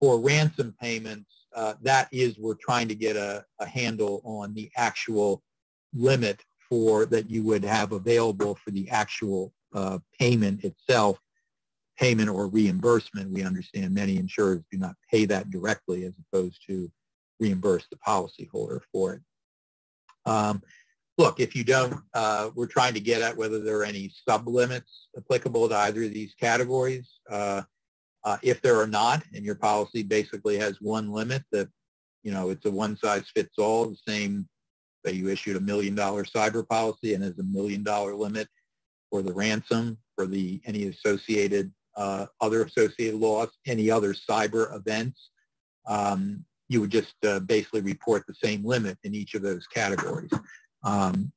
For ransom payments, uh, that is we're trying to get a, a handle on the actual limit for that you would have available for the actual uh, payment itself payment or reimbursement, we understand many insurers do not pay that directly as opposed to reimburse the policyholder for it. Um, look, if you don't, uh, we're trying to get at whether there are any sublimits applicable to either of these categories. Uh, uh, if there are not, and your policy basically has one limit that, you know, it's a one-size-fits-all, the same that you issued a million-dollar cyber policy and has a million-dollar limit for the ransom, for the any associated uh, other associated loss, any other cyber events, um, you would just uh, basically report the same limit in each of those categories. Um,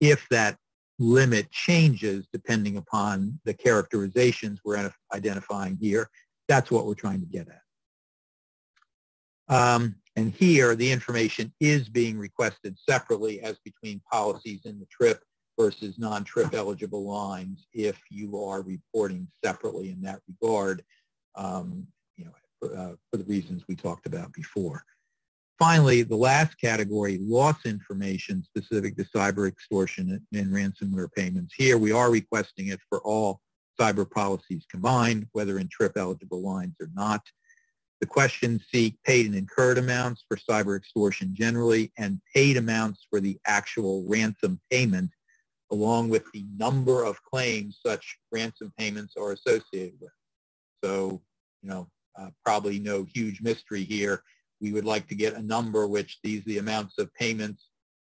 if that limit changes depending upon the characterizations we're identifying here, that's what we're trying to get at. Um, and here, the information is being requested separately as between policies in the TRIP versus non-TRIP eligible lines if you are reporting separately in that regard, um, uh, for the reasons we talked about before. Finally, the last category, loss information specific to cyber extortion and ransomware payments. Here, we are requesting it for all cyber policies combined, whether in TRIP eligible lines or not. The questions seek paid and incurred amounts for cyber extortion generally and paid amounts for the actual ransom payment along with the number of claims such ransom payments are associated with. So, you know, uh, probably no huge mystery here. We would like to get a number which these the amounts of payments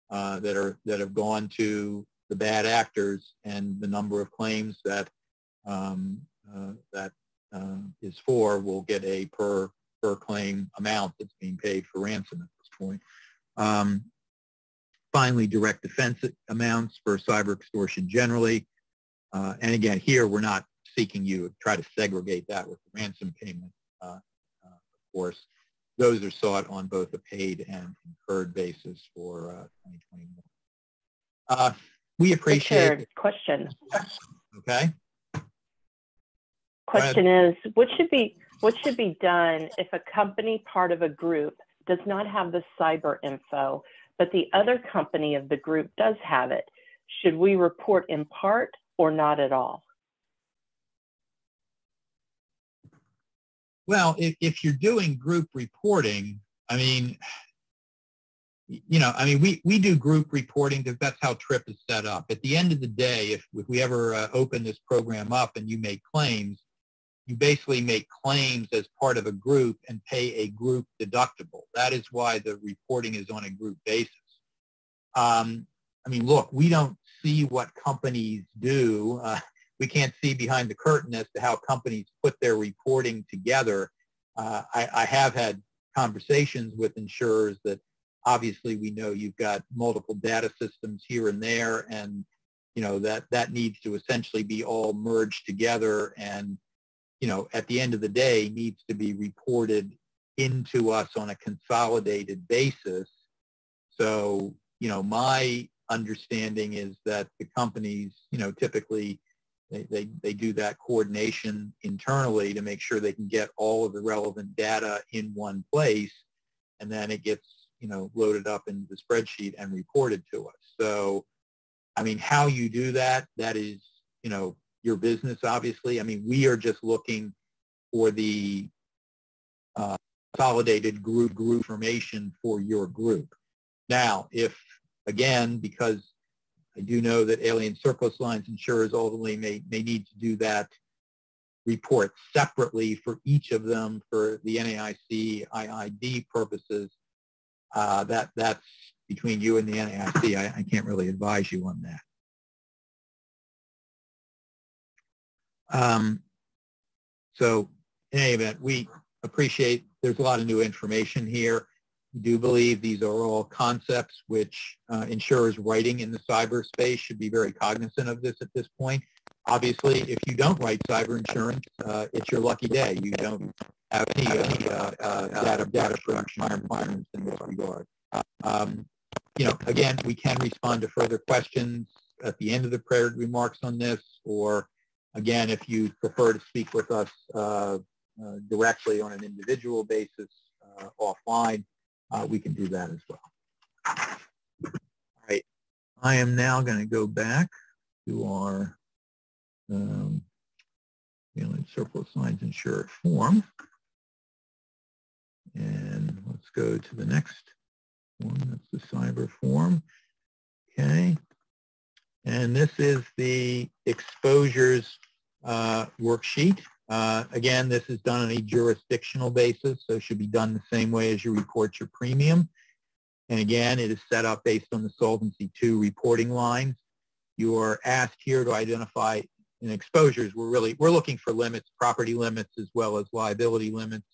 uh, that are that have gone to the bad actors and the number of claims that um, uh, that uh, is for will get a per per claim amount that's being paid for ransom at this point. Um, finally, direct defense amounts for cyber extortion generally. Uh, and again, here we're not seeking you to try to segregate that with the ransom payment, of course. Those are sought on both a paid and incurred basis for 2021. Uh, uh, we appreciate... Richard, question. Okay. Question is, what should be what should be done if a company part of a group does not have the cyber info, but the other company of the group does have it? Should we report in part or not at all? Well, if, if you're doing group reporting, I mean, you know, I mean, we, we do group reporting because that's how TRIP is set up. At the end of the day, if, if we ever uh, open this program up and you make claims, you basically make claims as part of a group and pay a group deductible. That is why the reporting is on a group basis. Um, I mean, look, we don't see what companies do. Uh, we can't see behind the curtain as to how companies put their reporting together. Uh, I, I have had conversations with insurers that obviously we know you've got multiple data systems here and there and you know that that needs to essentially be all merged together and you know, at the end of the day needs to be reported into us on a consolidated basis. So, you know, my understanding is that the companies, you know, typically they, they, they do that coordination internally to make sure they can get all of the relevant data in one place and then it gets, you know, loaded up into the spreadsheet and reported to us. So, I mean, how you do that, that is, you know, your business, obviously. I mean, we are just looking for the uh, consolidated group group information for your group. Now, if, again, because I do know that alien surplus lines insurers ultimately may, may need to do that report separately for each of them for the NAIC IID purposes. Uh, that that's between you and the NAIC. I, I can't really advise you on that. Um, so in any event, we appreciate there's a lot of new information here. Do believe these are all concepts which uh, insurers writing in the cyberspace should be very cognizant of this at this point. Obviously, if you don't write cyber insurance, uh, it's your lucky day. You don't have any, uh, uh data, data production requirements in this regard. Um, you know, again, we can respond to further questions at the end of the prepared remarks on this or Again, if you prefer to speak with us uh, uh, directly on an individual basis uh, offline, uh, we can do that as well. All right. I am now going to go back to our um, alien surplus lines insurer form. And let's go to the next one. That's the cyber form. Okay. And this is the exposures uh, worksheet. Uh, again, this is done on a jurisdictional basis, so it should be done the same way as you report your premium. And again, it is set up based on the Solvency II reporting lines. You are asked here to identify in exposures, we're really we're looking for limits, property limits as well as liability limits.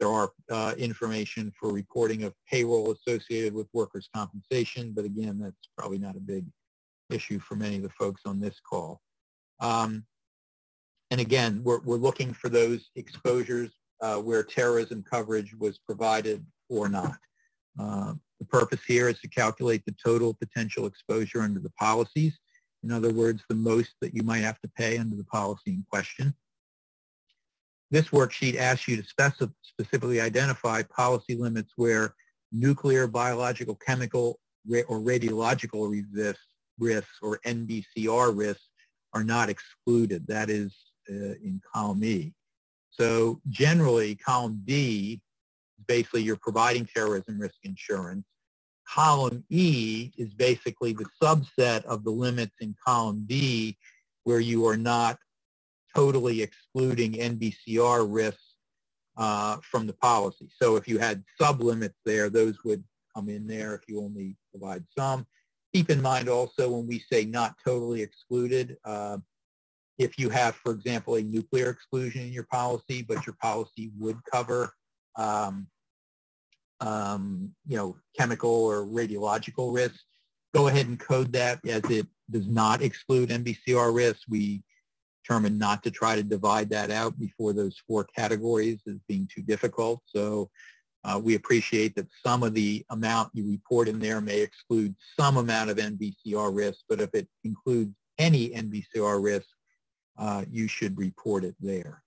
There are uh, information for reporting of payroll associated with workers' compensation, but again, that's probably not a big issue for many of the folks on this call. Um, and again, we're, we're looking for those exposures uh, where terrorism coverage was provided or not. Uh, the purpose here is to calculate the total potential exposure under the policies. In other words, the most that you might have to pay under the policy in question. This worksheet asks you to specif specifically identify policy limits where nuclear, biological, chemical, or radiological risks, risks or NBCR risks are not excluded. That is in column E. So generally, column D, is basically you're providing terrorism risk insurance. Column E is basically the subset of the limits in column D where you are not totally excluding NBCR risks uh, from the policy. So if you had sublimits there, those would come in there if you only provide some. Keep in mind also when we say not totally excluded, uh, if you have, for example, a nuclear exclusion in your policy, but your policy would cover, um, um, you know, chemical or radiological risks, go ahead and code that as it does not exclude NBCR risks. We determined not to try to divide that out before those four categories as being too difficult. So uh, we appreciate that some of the amount you report in there may exclude some amount of NBCR risk, but if it includes any NBCR risk, uh, you should report it there.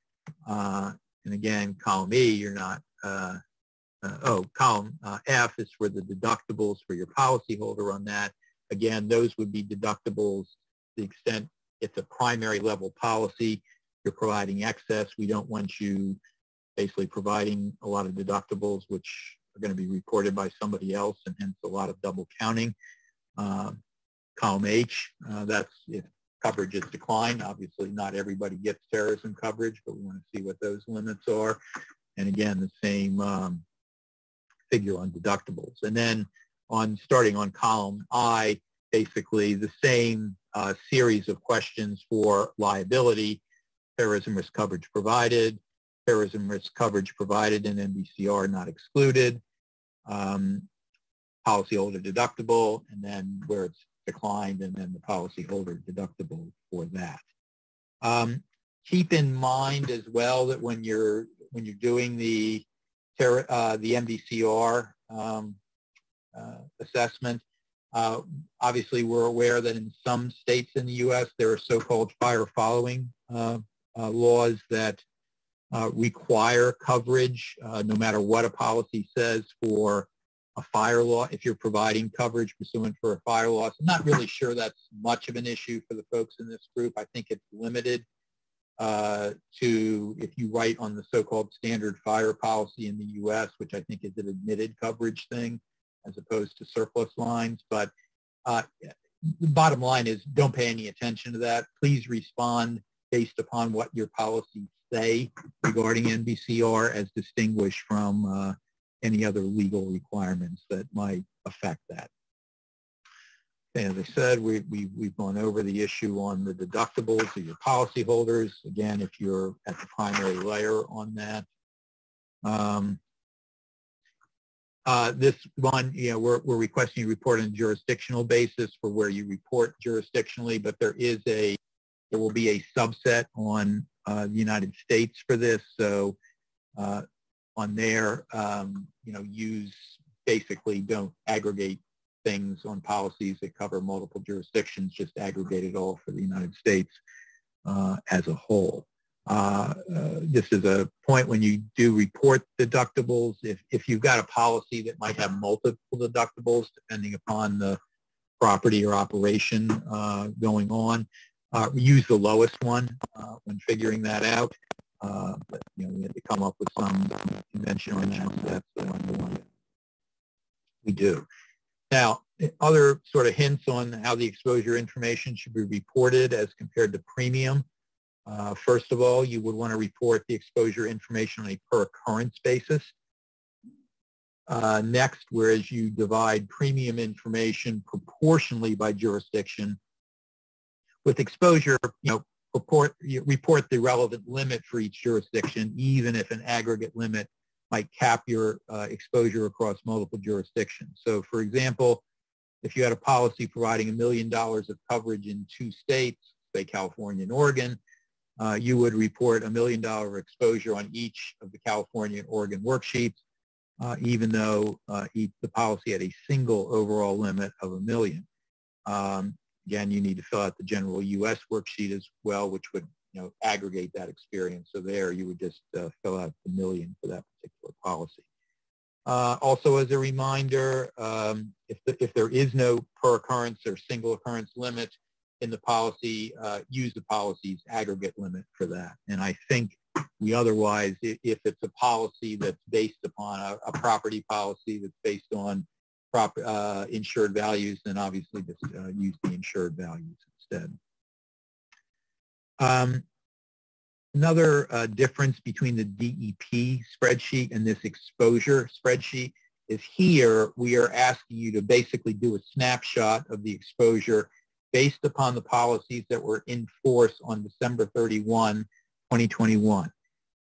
Uh, and again, column E, you're not, uh, uh, oh, column uh, F is for the deductibles for your policyholder on that. Again, those would be deductibles the extent it's a primary level policy. You're providing excess. We don't want you basically providing a lot of deductibles, which are going to be reported by somebody else, and hence a lot of double counting. Um, column H, uh, that's if coverage is declined. Obviously, not everybody gets terrorism coverage, but we want to see what those limits are. And again, the same um, figure on deductibles. And then on starting on column I, basically the same uh, series of questions for liability, terrorism risk coverage provided, terrorism risk coverage provided in NBCR not excluded, um, policyholder deductible, and then where it's declined, and then the policyholder deductible for that. Um, keep in mind as well that when you're when you're doing the uh, the NBCR um, uh, assessment, uh, obviously, we're aware that in some states in the U.S. there are so-called fire following uh, uh, laws that uh, require coverage, no matter what a policy says, for a fire law. If you're providing coverage pursuant for a fire loss, I'm not really sure that's much of an issue for the folks in this group. I think it's limited uh, to if you write on the so-called standard fire policy in the U.S., which I think is an admitted coverage thing as opposed to surplus lines. But uh, the bottom line is don't pay any attention to that. Please respond based upon what your policies say regarding NBCR as distinguished from uh, any other legal requirements that might affect that. And as I said, we, we, we've gone over the issue on the deductibles of your policyholders. Again, if you're at the primary layer on that. Um, uh, this one, you know, we're, we're requesting you report on a jurisdictional basis for where you report jurisdictionally, but there is a, there will be a subset on uh, the United States for this. So uh, on there, um, you know, use basically don't aggregate things on policies that cover multiple jurisdictions, just aggregate it all for the United States uh, as a whole. Uh, uh, this is a point when you do report deductibles. If, if you've got a policy that might have multiple deductibles, depending upon the property or operation uh, going on, uh, use the lowest one uh, when figuring that out. Uh, but, you know, we had to come up with some convention on that. That's the one we do. Now, other sort of hints on how the exposure information should be reported as compared to premium. Uh, first of all, you would want to report the exposure information on a per occurrence basis. Uh, next, whereas you divide premium information proportionally by jurisdiction, with exposure, you know, report, report the relevant limit for each jurisdiction, even if an aggregate limit might cap your uh, exposure across multiple jurisdictions. So for example, if you had a policy providing a million dollars of coverage in two states, say California and Oregon, uh, you would report a million dollar exposure on each of the California and Oregon worksheets, uh, even though uh, each, the policy had a single overall limit of a million. Um, again, you need to fill out the general U.S. worksheet as well, which would you know, aggregate that experience. So there you would just uh, fill out the million for that particular policy. Uh, also, as a reminder, um, if, the, if there is no per occurrence or single occurrence limit in the policy, uh, use the policy's aggregate limit for that. And I think we otherwise, if it's a policy that's based upon a, a property policy that's based on prop, uh, insured values, then obviously just uh, use the insured values instead. Um, another uh, difference between the DEP spreadsheet and this exposure spreadsheet is here we are asking you to basically do a snapshot of the exposure based upon the policies that were in force on December 31, 2021.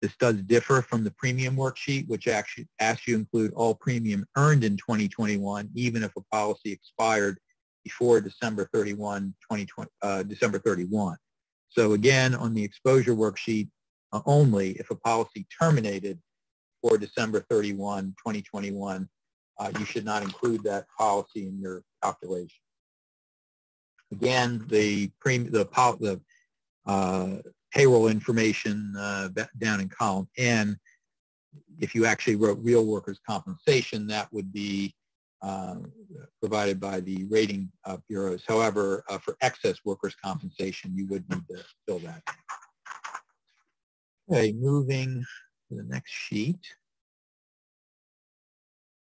This does differ from the premium worksheet, which actually asks you to include all premium earned in 2021, even if a policy expired before December 31, 2020, uh, December 31. So again, on the exposure worksheet uh, only, if a policy terminated for December 31, 2021, uh, you should not include that policy in your calculation. Again, the, pre- the, the uh, payroll information uh, down in column N. If you actually wrote real workers' compensation, that would be uh, provided by the rating uh, bureaus. However, uh, for excess workers' compensation, you would need to fill that. Okay, moving to the next sheet.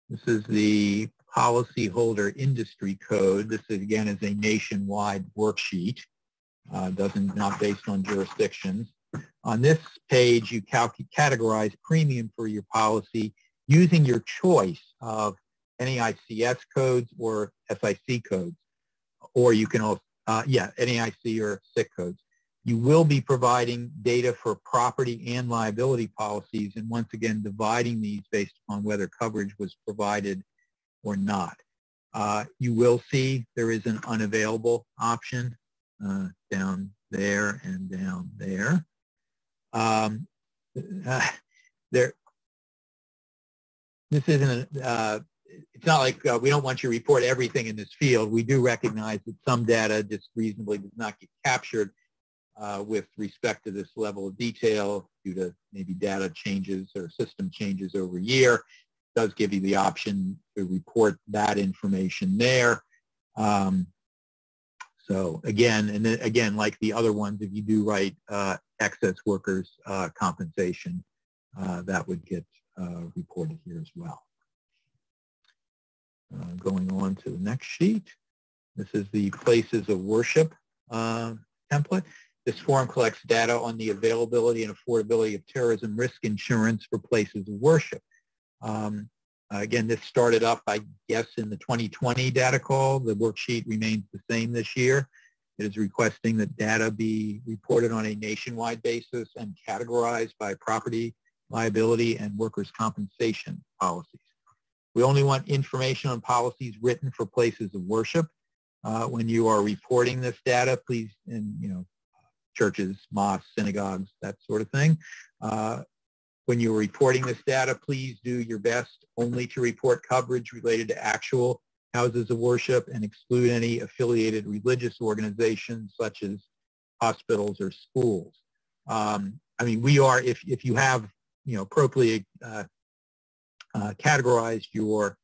This is the policyholder industry code. This is, again is a nationwide worksheet uh, doesn't not based on jurisdictions. On this page, you categorize premium for your policy using your choice of NAICS codes or SIC codes, or you can also, uh, yeah, NAIC or SIC codes. You will be providing data for property and liability policies, and once again, dividing these based upon whether coverage was provided or not. Uh, you will see there is an unavailable option uh, down there and down there. Um, uh, there, this isn't, a, uh, it's not like uh, we don't want you to report everything in this field. We do recognize that some data just reasonably does not get captured uh, with respect to this level of detail due to maybe data changes or system changes over a year. Does give you the option to report that information there. Um, so again, and then again, like the other ones, if you do write uh, excess workers uh, compensation, uh, that would get uh, reported here as well. Uh, going on to the next sheet. This is the places of worship uh, template. This form collects data on the availability and affordability of terrorism risk insurance for places of worship. Um, again, this started up, I guess, in the 2020 data call. The worksheet remains the same this year. It is requesting that data be reported on a nationwide basis and categorized by property, liability, and workers' compensation policies. We only want information on policies written for places of worship. Uh, when you are reporting this data, please, in you know, churches, mosques, synagogues, that sort of thing, uh, when you're reporting this data, please do your best only to report coverage related to actual houses of worship and exclude any affiliated religious organizations such as hospitals or schools. Um, I mean, we are, if, if you have, you know, appropriately uh, uh, categorized your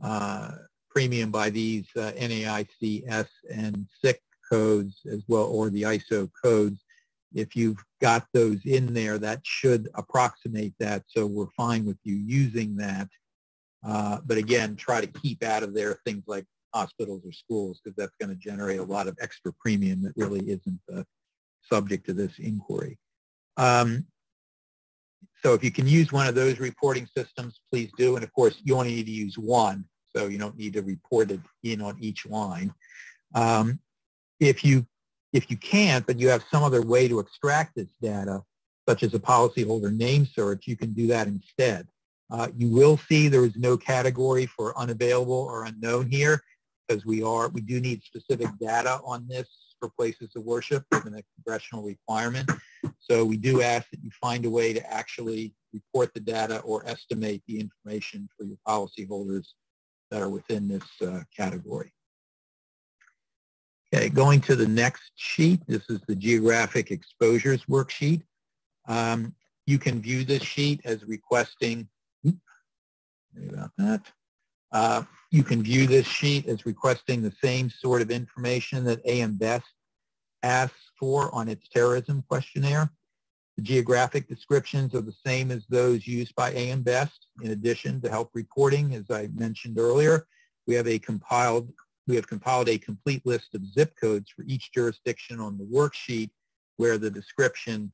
uh, premium by these uh, NAICS and SIC codes as well, or the ISO codes, if you've got those in there, that should approximate that. So we're fine with you using that. Uh, but again, try to keep out of there things like hospitals or schools because that's going to generate a lot of extra premium that really isn't the subject to this inquiry. Um, so if you can use one of those reporting systems, please do. And of course, you only need to use one, so you don't need to report it in on each line. Um, if you if you can't, but you have some other way to extract this data, such as a policyholder name search, you can do that instead. Uh, you will see there is no category for unavailable or unknown here because we are we do need specific data on this for places of worship given a congressional requirement. So we do ask that you find a way to actually report the data or estimate the information for your policyholders that are within this uh, category. Okay, going to the next sheet. This is the geographic exposures worksheet. Um, you can view this sheet as requesting, sorry about that. Uh, you can view this sheet as requesting the same sort of information that AM Best asks for on its terrorism questionnaire. The geographic descriptions are the same as those used by AM Best. In addition to help reporting, as I mentioned earlier, we have a compiled we have compiled a complete list of zip codes for each jurisdiction on the worksheet where the description,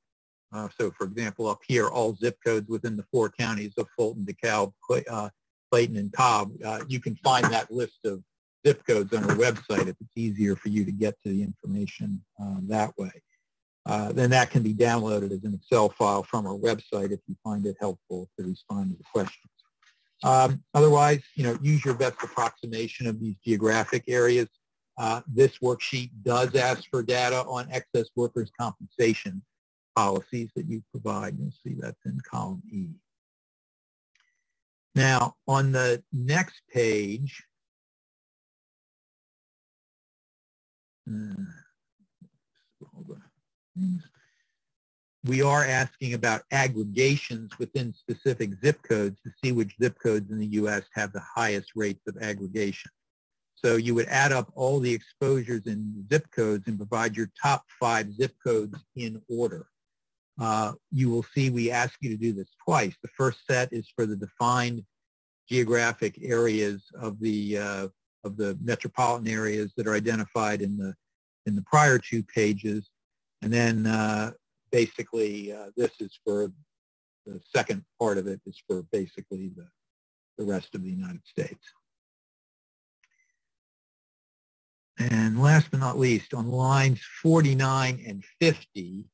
uh, so for example, up here, all zip codes within the four counties of Fulton, DeKalb, uh, Clayton, and Cobb, uh, you can find that list of zip codes on our website if it's easier for you to get to the information um, that way. Uh, then that can be downloaded as an Excel file from our website if you find it helpful to respond to the questions. Um, otherwise, you know, use your best approximation of these geographic areas. Uh, this worksheet does ask for data on excess workers' compensation policies that you provide. You'll see that's in column E. Now, on the next page, uh, we are asking about aggregations within specific zip codes to see which zip codes in the U.S. have the highest rates of aggregation. So you would add up all the exposures in zip codes and provide your top five zip codes in order. Uh, you will see we ask you to do this twice. The first set is for the defined geographic areas of the uh, of the metropolitan areas that are identified in the in the prior two pages, and then uh, basically uh, this is for the second part of it is for basically the, the rest of the United States. And last but not least, on lines 49 and 50,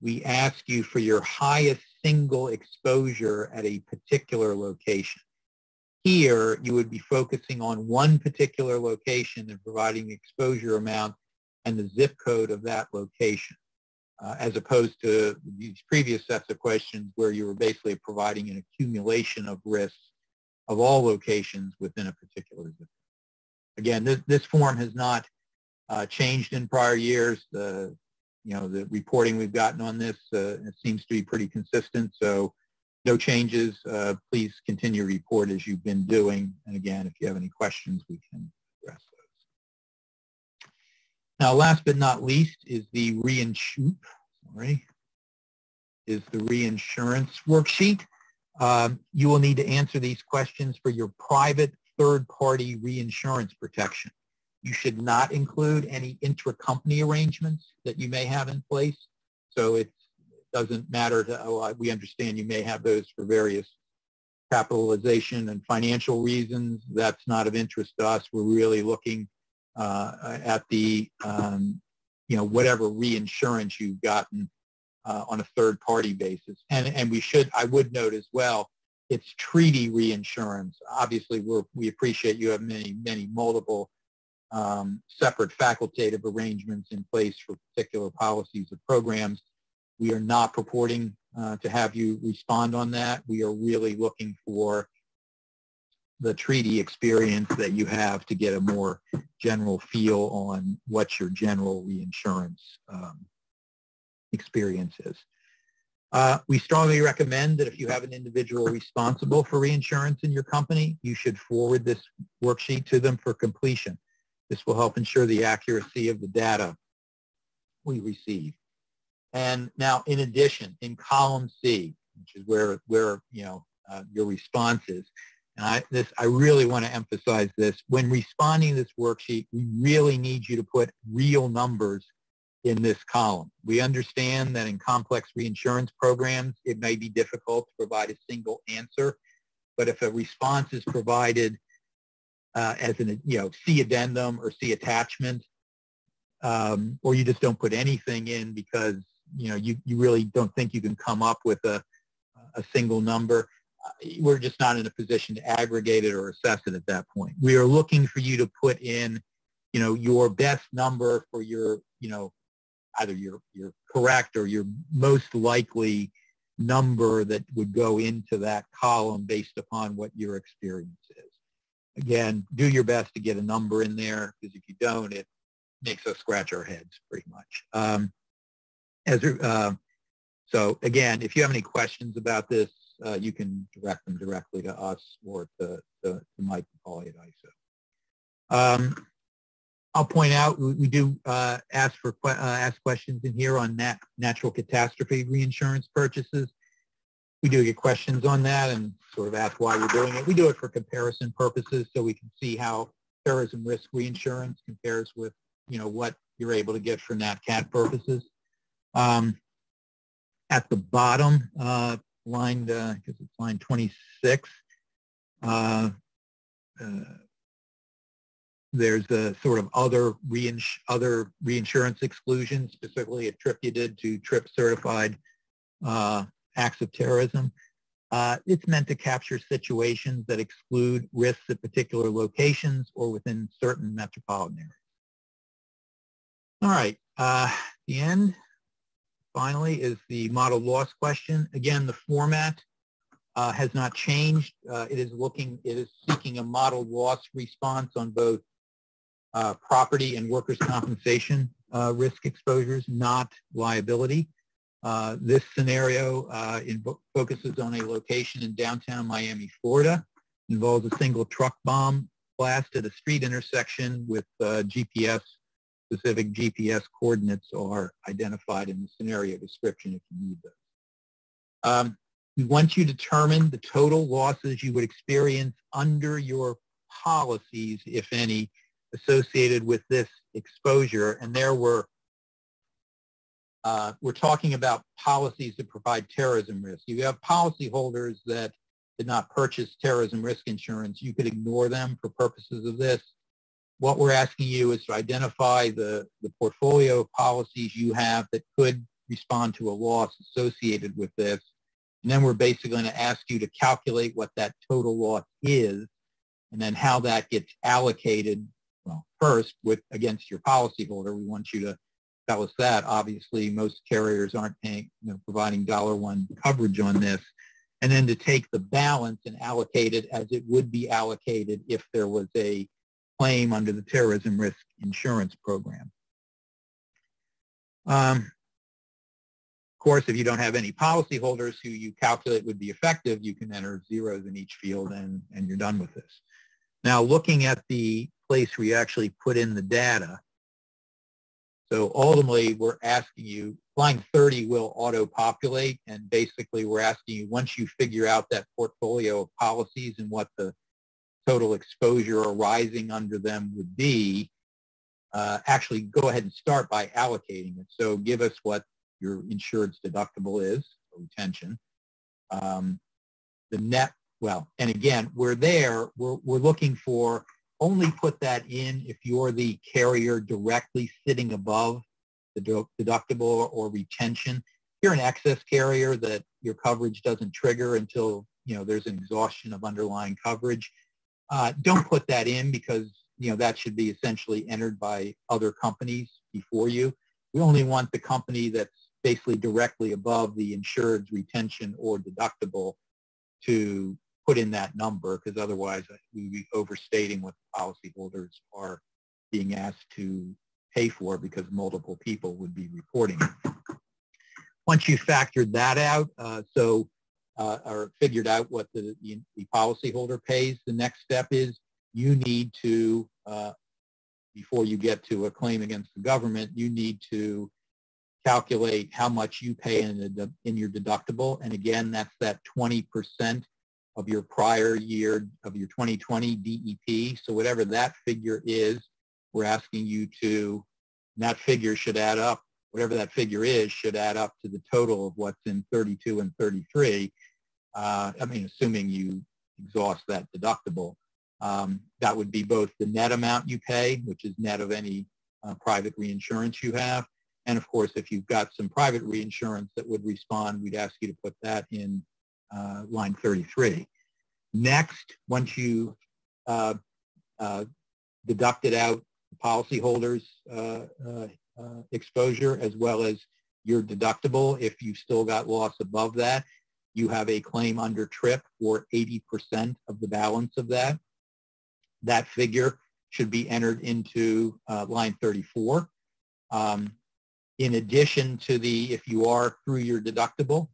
we ask you for your highest single exposure at a particular location. Here, you would be focusing on one particular location and providing the exposure amount and the zip code of that location uh, as opposed to these previous sets of questions where you were basically providing an accumulation of risks of all locations within a particular zip. Again, this, this form has not uh, changed in prior years. The, you know, the reporting we've gotten on this uh, seems to be pretty consistent. So no changes. Uh, please continue to report as you've been doing. And again, if you have any questions, we can now, last but not least is the reinsurance, sorry, is the reinsurance worksheet. Um, you will need to answer these questions for your private third-party reinsurance protection. You should not include any intra-company arrangements that you may have in place. So it doesn't matter. To, oh, we understand you may have those for various capitalization and financial reasons. That's not of interest to us. We're really looking uh, at the, um, you know, whatever reinsurance you've gotten uh, on a third party basis. And, and we should, I would note as well, it's treaty reinsurance. Obviously, we we appreciate you have many, many multiple um, separate facultative arrangements in place for particular policies or programs. We are not purporting uh, to have you respond on that. We are really looking for the treaty experience that you have to get a more general feel on what your general reinsurance um, experience is. Uh, we strongly recommend that if you have an individual responsible for reinsurance in your company, you should forward this worksheet to them for completion. This will help ensure the accuracy of the data we receive. And now, in addition, in column C, which is where, where you know, uh, your response is, and I, this, I really want to emphasize this. When responding to this worksheet, we really need you to put real numbers in this column. We understand that in complex reinsurance programs, it may be difficult to provide a single answer, but if a response is provided uh, as an, you know, C addendum or C attachment, um, or you just don't put anything in because you know you, you really don't think you can come up with a, a single number, we're just not in a position to aggregate it or assess it at that point. We are looking for you to put in, you know, your best number for your, you know, either your, your correct or your most likely number that would go into that column based upon what your experience is. Again, do your best to get a number in there because if you don't, it makes us scratch our heads pretty much. Um, as, uh, so again, if you have any questions about this, uh, you can direct them directly to us or to, to, to Mike Pauly at ISO. Um, I'll point out we, we do uh, ask for uh, ask questions in here on nat natural catastrophe reinsurance purchases. We do get questions on that and sort of ask why we're doing it. We do it for comparison purposes so we can see how terrorism risk reinsurance compares with you know what you're able to get for nat cat purposes. Um, at the bottom, uh, line, uh, because it's line 26, uh, uh, there's a sort of other, reins other reinsurance exclusions specifically attributed to TRIP certified uh, acts of terrorism. Uh, it's meant to capture situations that exclude risks at particular locations or within certain metropolitan areas. All right, uh, the end finally is the model loss question. Again, the format uh, has not changed. Uh, it is looking, it is seeking a model loss response on both uh, property and workers' compensation uh, risk exposures, not liability. Uh, this scenario uh, focuses on a location in downtown Miami, Florida. Involves a single truck bomb blast at a street intersection with GPS specific GPS coordinates are identified in the scenario description if you need those. Um, once you determine the total losses you would experience under your policies, if any, associated with this exposure, and there were, uh, we're talking about policies that provide terrorism risk. You have policyholders that did not purchase terrorism risk insurance. You could ignore them for purposes of this what we're asking you is to identify the, the portfolio of policies you have that could respond to a loss associated with this. And then we're basically going to ask you to calculate what that total loss is and then how that gets allocated. Well, first, with against your policyholder, we want you to tell us that. Obviously, most carriers aren't paying, you know, providing dollar one coverage on this. And then to take the balance and allocate it as it would be allocated if there was a claim under the terrorism risk insurance program. Um, of course, if you don't have any policyholders who you calculate would be effective, you can enter zeros in each field and, and you're done with this. Now, looking at the place where you actually put in the data, so ultimately, we're asking you, line 30 will auto-populate, and basically we're asking you, once you figure out that portfolio of policies and what the total exposure arising under them would be, uh, actually go ahead and start by allocating it. So give us what your insurance deductible is, retention. Um, the net, well, and again, we're there, we're, we're looking for only put that in if you're the carrier directly sitting above the deductible or retention. If you're an excess carrier that your coverage doesn't trigger until you know there's an exhaustion of underlying coverage, uh, don't put that in because you know that should be essentially entered by other companies before you. We only want the company that's basically directly above the insured's retention or deductible to put in that number because otherwise uh, we would be overstating what policyholders are being asked to pay for because multiple people would be reporting. Once you factored that out, uh, so uh, or figured out what the, the, the policyholder pays, the next step is you need to, uh, before you get to a claim against the government, you need to calculate how much you pay in, the, in your deductible. And again, that's that 20% of your prior year, of your 2020 DEP. So whatever that figure is, we're asking you to, that figure should add up whatever that figure is should add up to the total of what's in 32 and 33. Uh, I mean, assuming you exhaust that deductible. Um, that would be both the net amount you pay, which is net of any uh, private reinsurance you have. And of course, if you've got some private reinsurance that would respond, we'd ask you to put that in uh, line 33. Next, once you uh, uh, deducted out policyholders' uh, uh, exposure as well as your deductible, if you've still got loss above that, you have a claim under TRIP for 80% of the balance of that. That figure should be entered into line 34. Um, in addition to the, if you are through your deductible,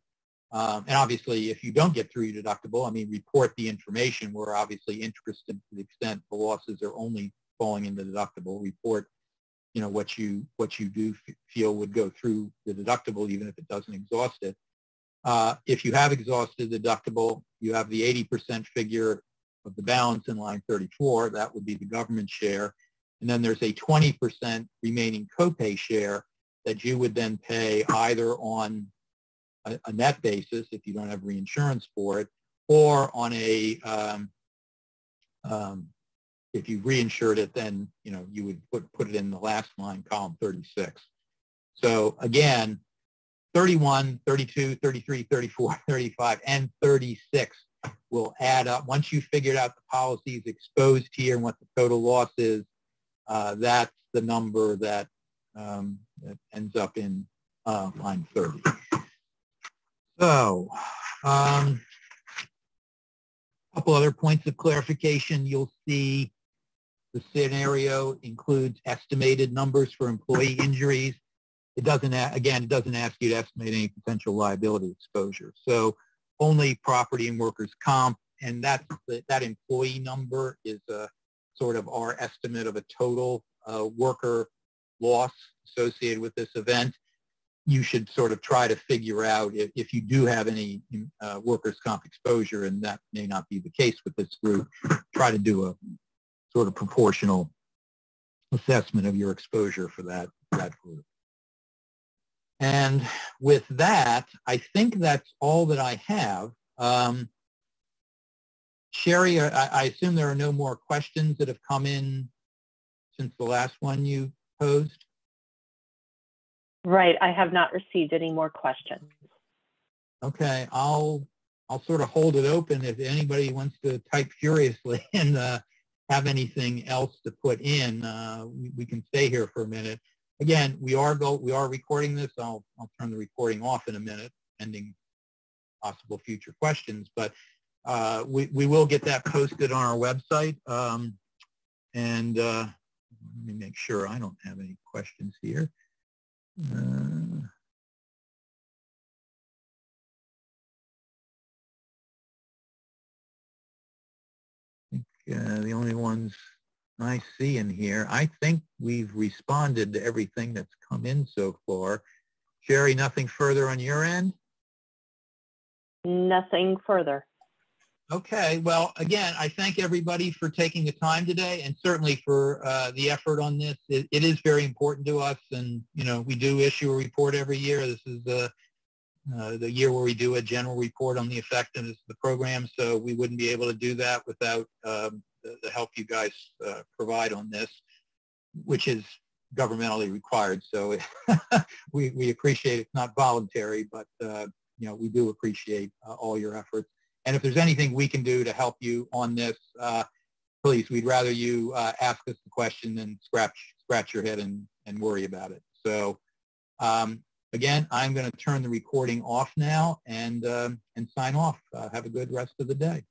um, and obviously if you don't get through your deductible, I mean, report the information. We're obviously interested to the extent the losses are only falling in the deductible. Report, you know, what you, what you do feel would go through the deductible, even if it doesn't exhaust it. Uh, if you have exhausted deductible, you have the 80% figure of the balance in line 34. That would be the government share. And then there's a 20% remaining copay share that you would then pay either on a, a net basis if you don't have reinsurance for it, or on a um, um, if you reinsured it, then you know you would put put it in the last line, column 36. So again, 31, 32, 33, 34, (laughs) 35, and 36 will add up. Once you figured out the policies exposed here and what the total loss is, uh, that's the number that um, that ends up in uh, line 30. So, um, a couple other points of clarification. You'll see the scenario includes estimated numbers for employee injuries. It doesn't, again, it doesn't ask you to estimate any potential liability exposure. So only property and workers' comp, and that, that employee number is a, sort of our estimate of a total uh, worker loss associated with this event, you should sort of try to figure out if, if you do have any uh, workers' comp exposure, and that may not be the case with this group, try to do a sort of proportional assessment of your exposure for that, that group. And with that, I think that's all that I have. Um, Sherry, I, I, assume there are no more questions that have come in since the last one you posed? Right. I have not received any more questions. Okay. I'll I'll sort of hold it open if anybody wants to type furiously (laughs) and uh, have anything else to put in. Uh, we, we, can stay here for a minute. Again, we are go we are recording this. I'll I'll turn the recording off in a minute, pending possible future questions. But uh, we we will get that posted on our website. Um, and uh, let me make sure I don't have any questions here. Uh, I think uh, the only ones I see in here, I think we've responded to everything that's come in so far. Sherry, nothing further on your end? Nothing further. Okay, well, again, I thank everybody for taking the time today and certainly for uh, the effort on this. It, it is very important to us and, you know, we do issue a report every year. This is the, uh, the year where we do a general report on the effectiveness of the program, so we wouldn't be able to do that without um, the, the, help you guys uh, provide on this, which is governmentally required. So (laughs) we, we appreciate it's not voluntary, but, uh, you know, we do appreciate uh, all your efforts. And if there's anything we can do to help you on this, uh, please, we'd rather you uh, ask us the question than scratch, scratch your head and, and worry about it. So um, again, I'm going to turn the recording off now and, um, and sign off. Uh, have a good rest of the day.